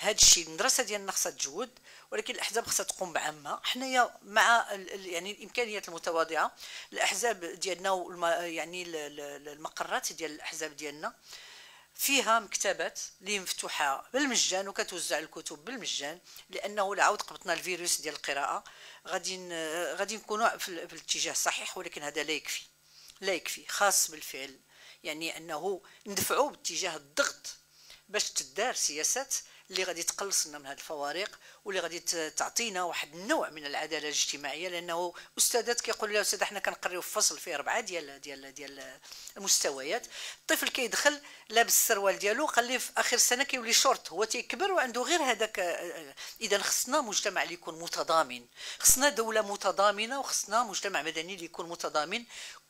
هذا الشيء المدرسة ديالنا خصها تجود ولكن الأحزاب خصها تقوم بعامة. حنايا مع يعني الإمكانيات المتواضعة الأحزاب ديالنا يعني ال- ال- المقرات ديال الأحزاب ديالنا فيها مكتبات اللي مفتوحة بالمجان وكتوزع الكتب بالمجان لأنه لا عاود قبطنا الفيروس ديال القراءة. غادي غادي نكونوا في الاتجاه الصحيح ولكن هذا لا يكفي لا يكفي. خاص بالفعل يعني أنه ندفعوا باتجاه الضغط باش تدار سياسات اللي غادي تقلص لنا من هذه الفوارق واللي غادي تعطينا واحد النوع من العدالة الاجتماعية لأنه أستاذات كيقولوا لها أستاذ حنا كنقريو في فصل فيه أربعة ديال ديال ديال المستويات. الطفل كيدخل لابس السروال ديالو لي في آخر السنة كيولي شورت هو تيكبر وعنده غير هذاك إذا خصنا مجتمع اللي يكون متضامن. خصنا دولة متضامنة وخصنا مجتمع مدني اللي يكون متضامن.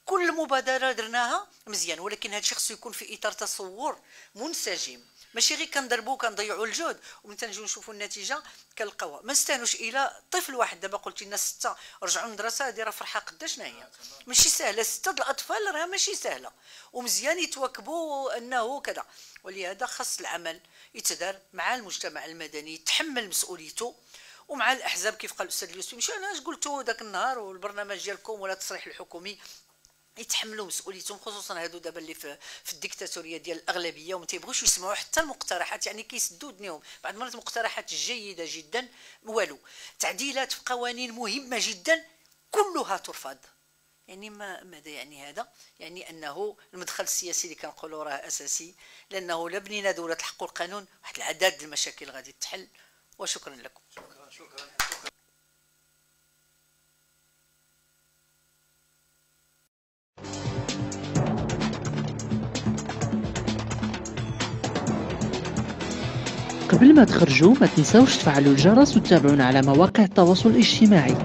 كل مبادرة درناها مزيان ولكن هذا الشيء خصو يكون في إطار تصور منسجم. ماشي غير كنضربوا كنضيعوا الجهد ومن تنجيو نشوفوا النتيجة كنلقاوها. ما نستاهلوش إلى طفل واحد دابا قلت لنا ستة رجعوا للمدرسة هذه راه فرحة قداش هي ماشي سهلة ستة الأطفال راه ماشي سهلة. ومزيان يتواكبوا أنه كذا. ولهذا خاص العمل يتدار مع المجتمع المدني يتحمل مسؤوليته. ومع الأحزاب كيف قال الأستاذ اليوسفي ماشي أنا أش قلتو ذاك النهار والبرنامج ديالكم ولا التصريح الحكومي؟ يتحملوا مسؤوليتهم خصوصا هادو دابا اللي في, في الديكتاتورية ديال الأغلبية وما تيبغوش يسمعوا حتى المقترحات يعني كيسدوا ودنيهم بعض المرات مقترحات جيدة جدا والو. تعديلات في قوانين مهمة جدا كلها ترفض. يعني ما ماذا يعني هذا؟ يعني أنه المدخل السياسي اللي كنقولوا راه أساسي لأنه لا بنينا دولة الحق والقانون واحد العداد ديال المشاكل غادي تحل. وشكرا لكم. قبل ما تخرجوا ما تنسوش تفعلوا الجرس وتتابعونا على مواقع التواصل الاجتماعي.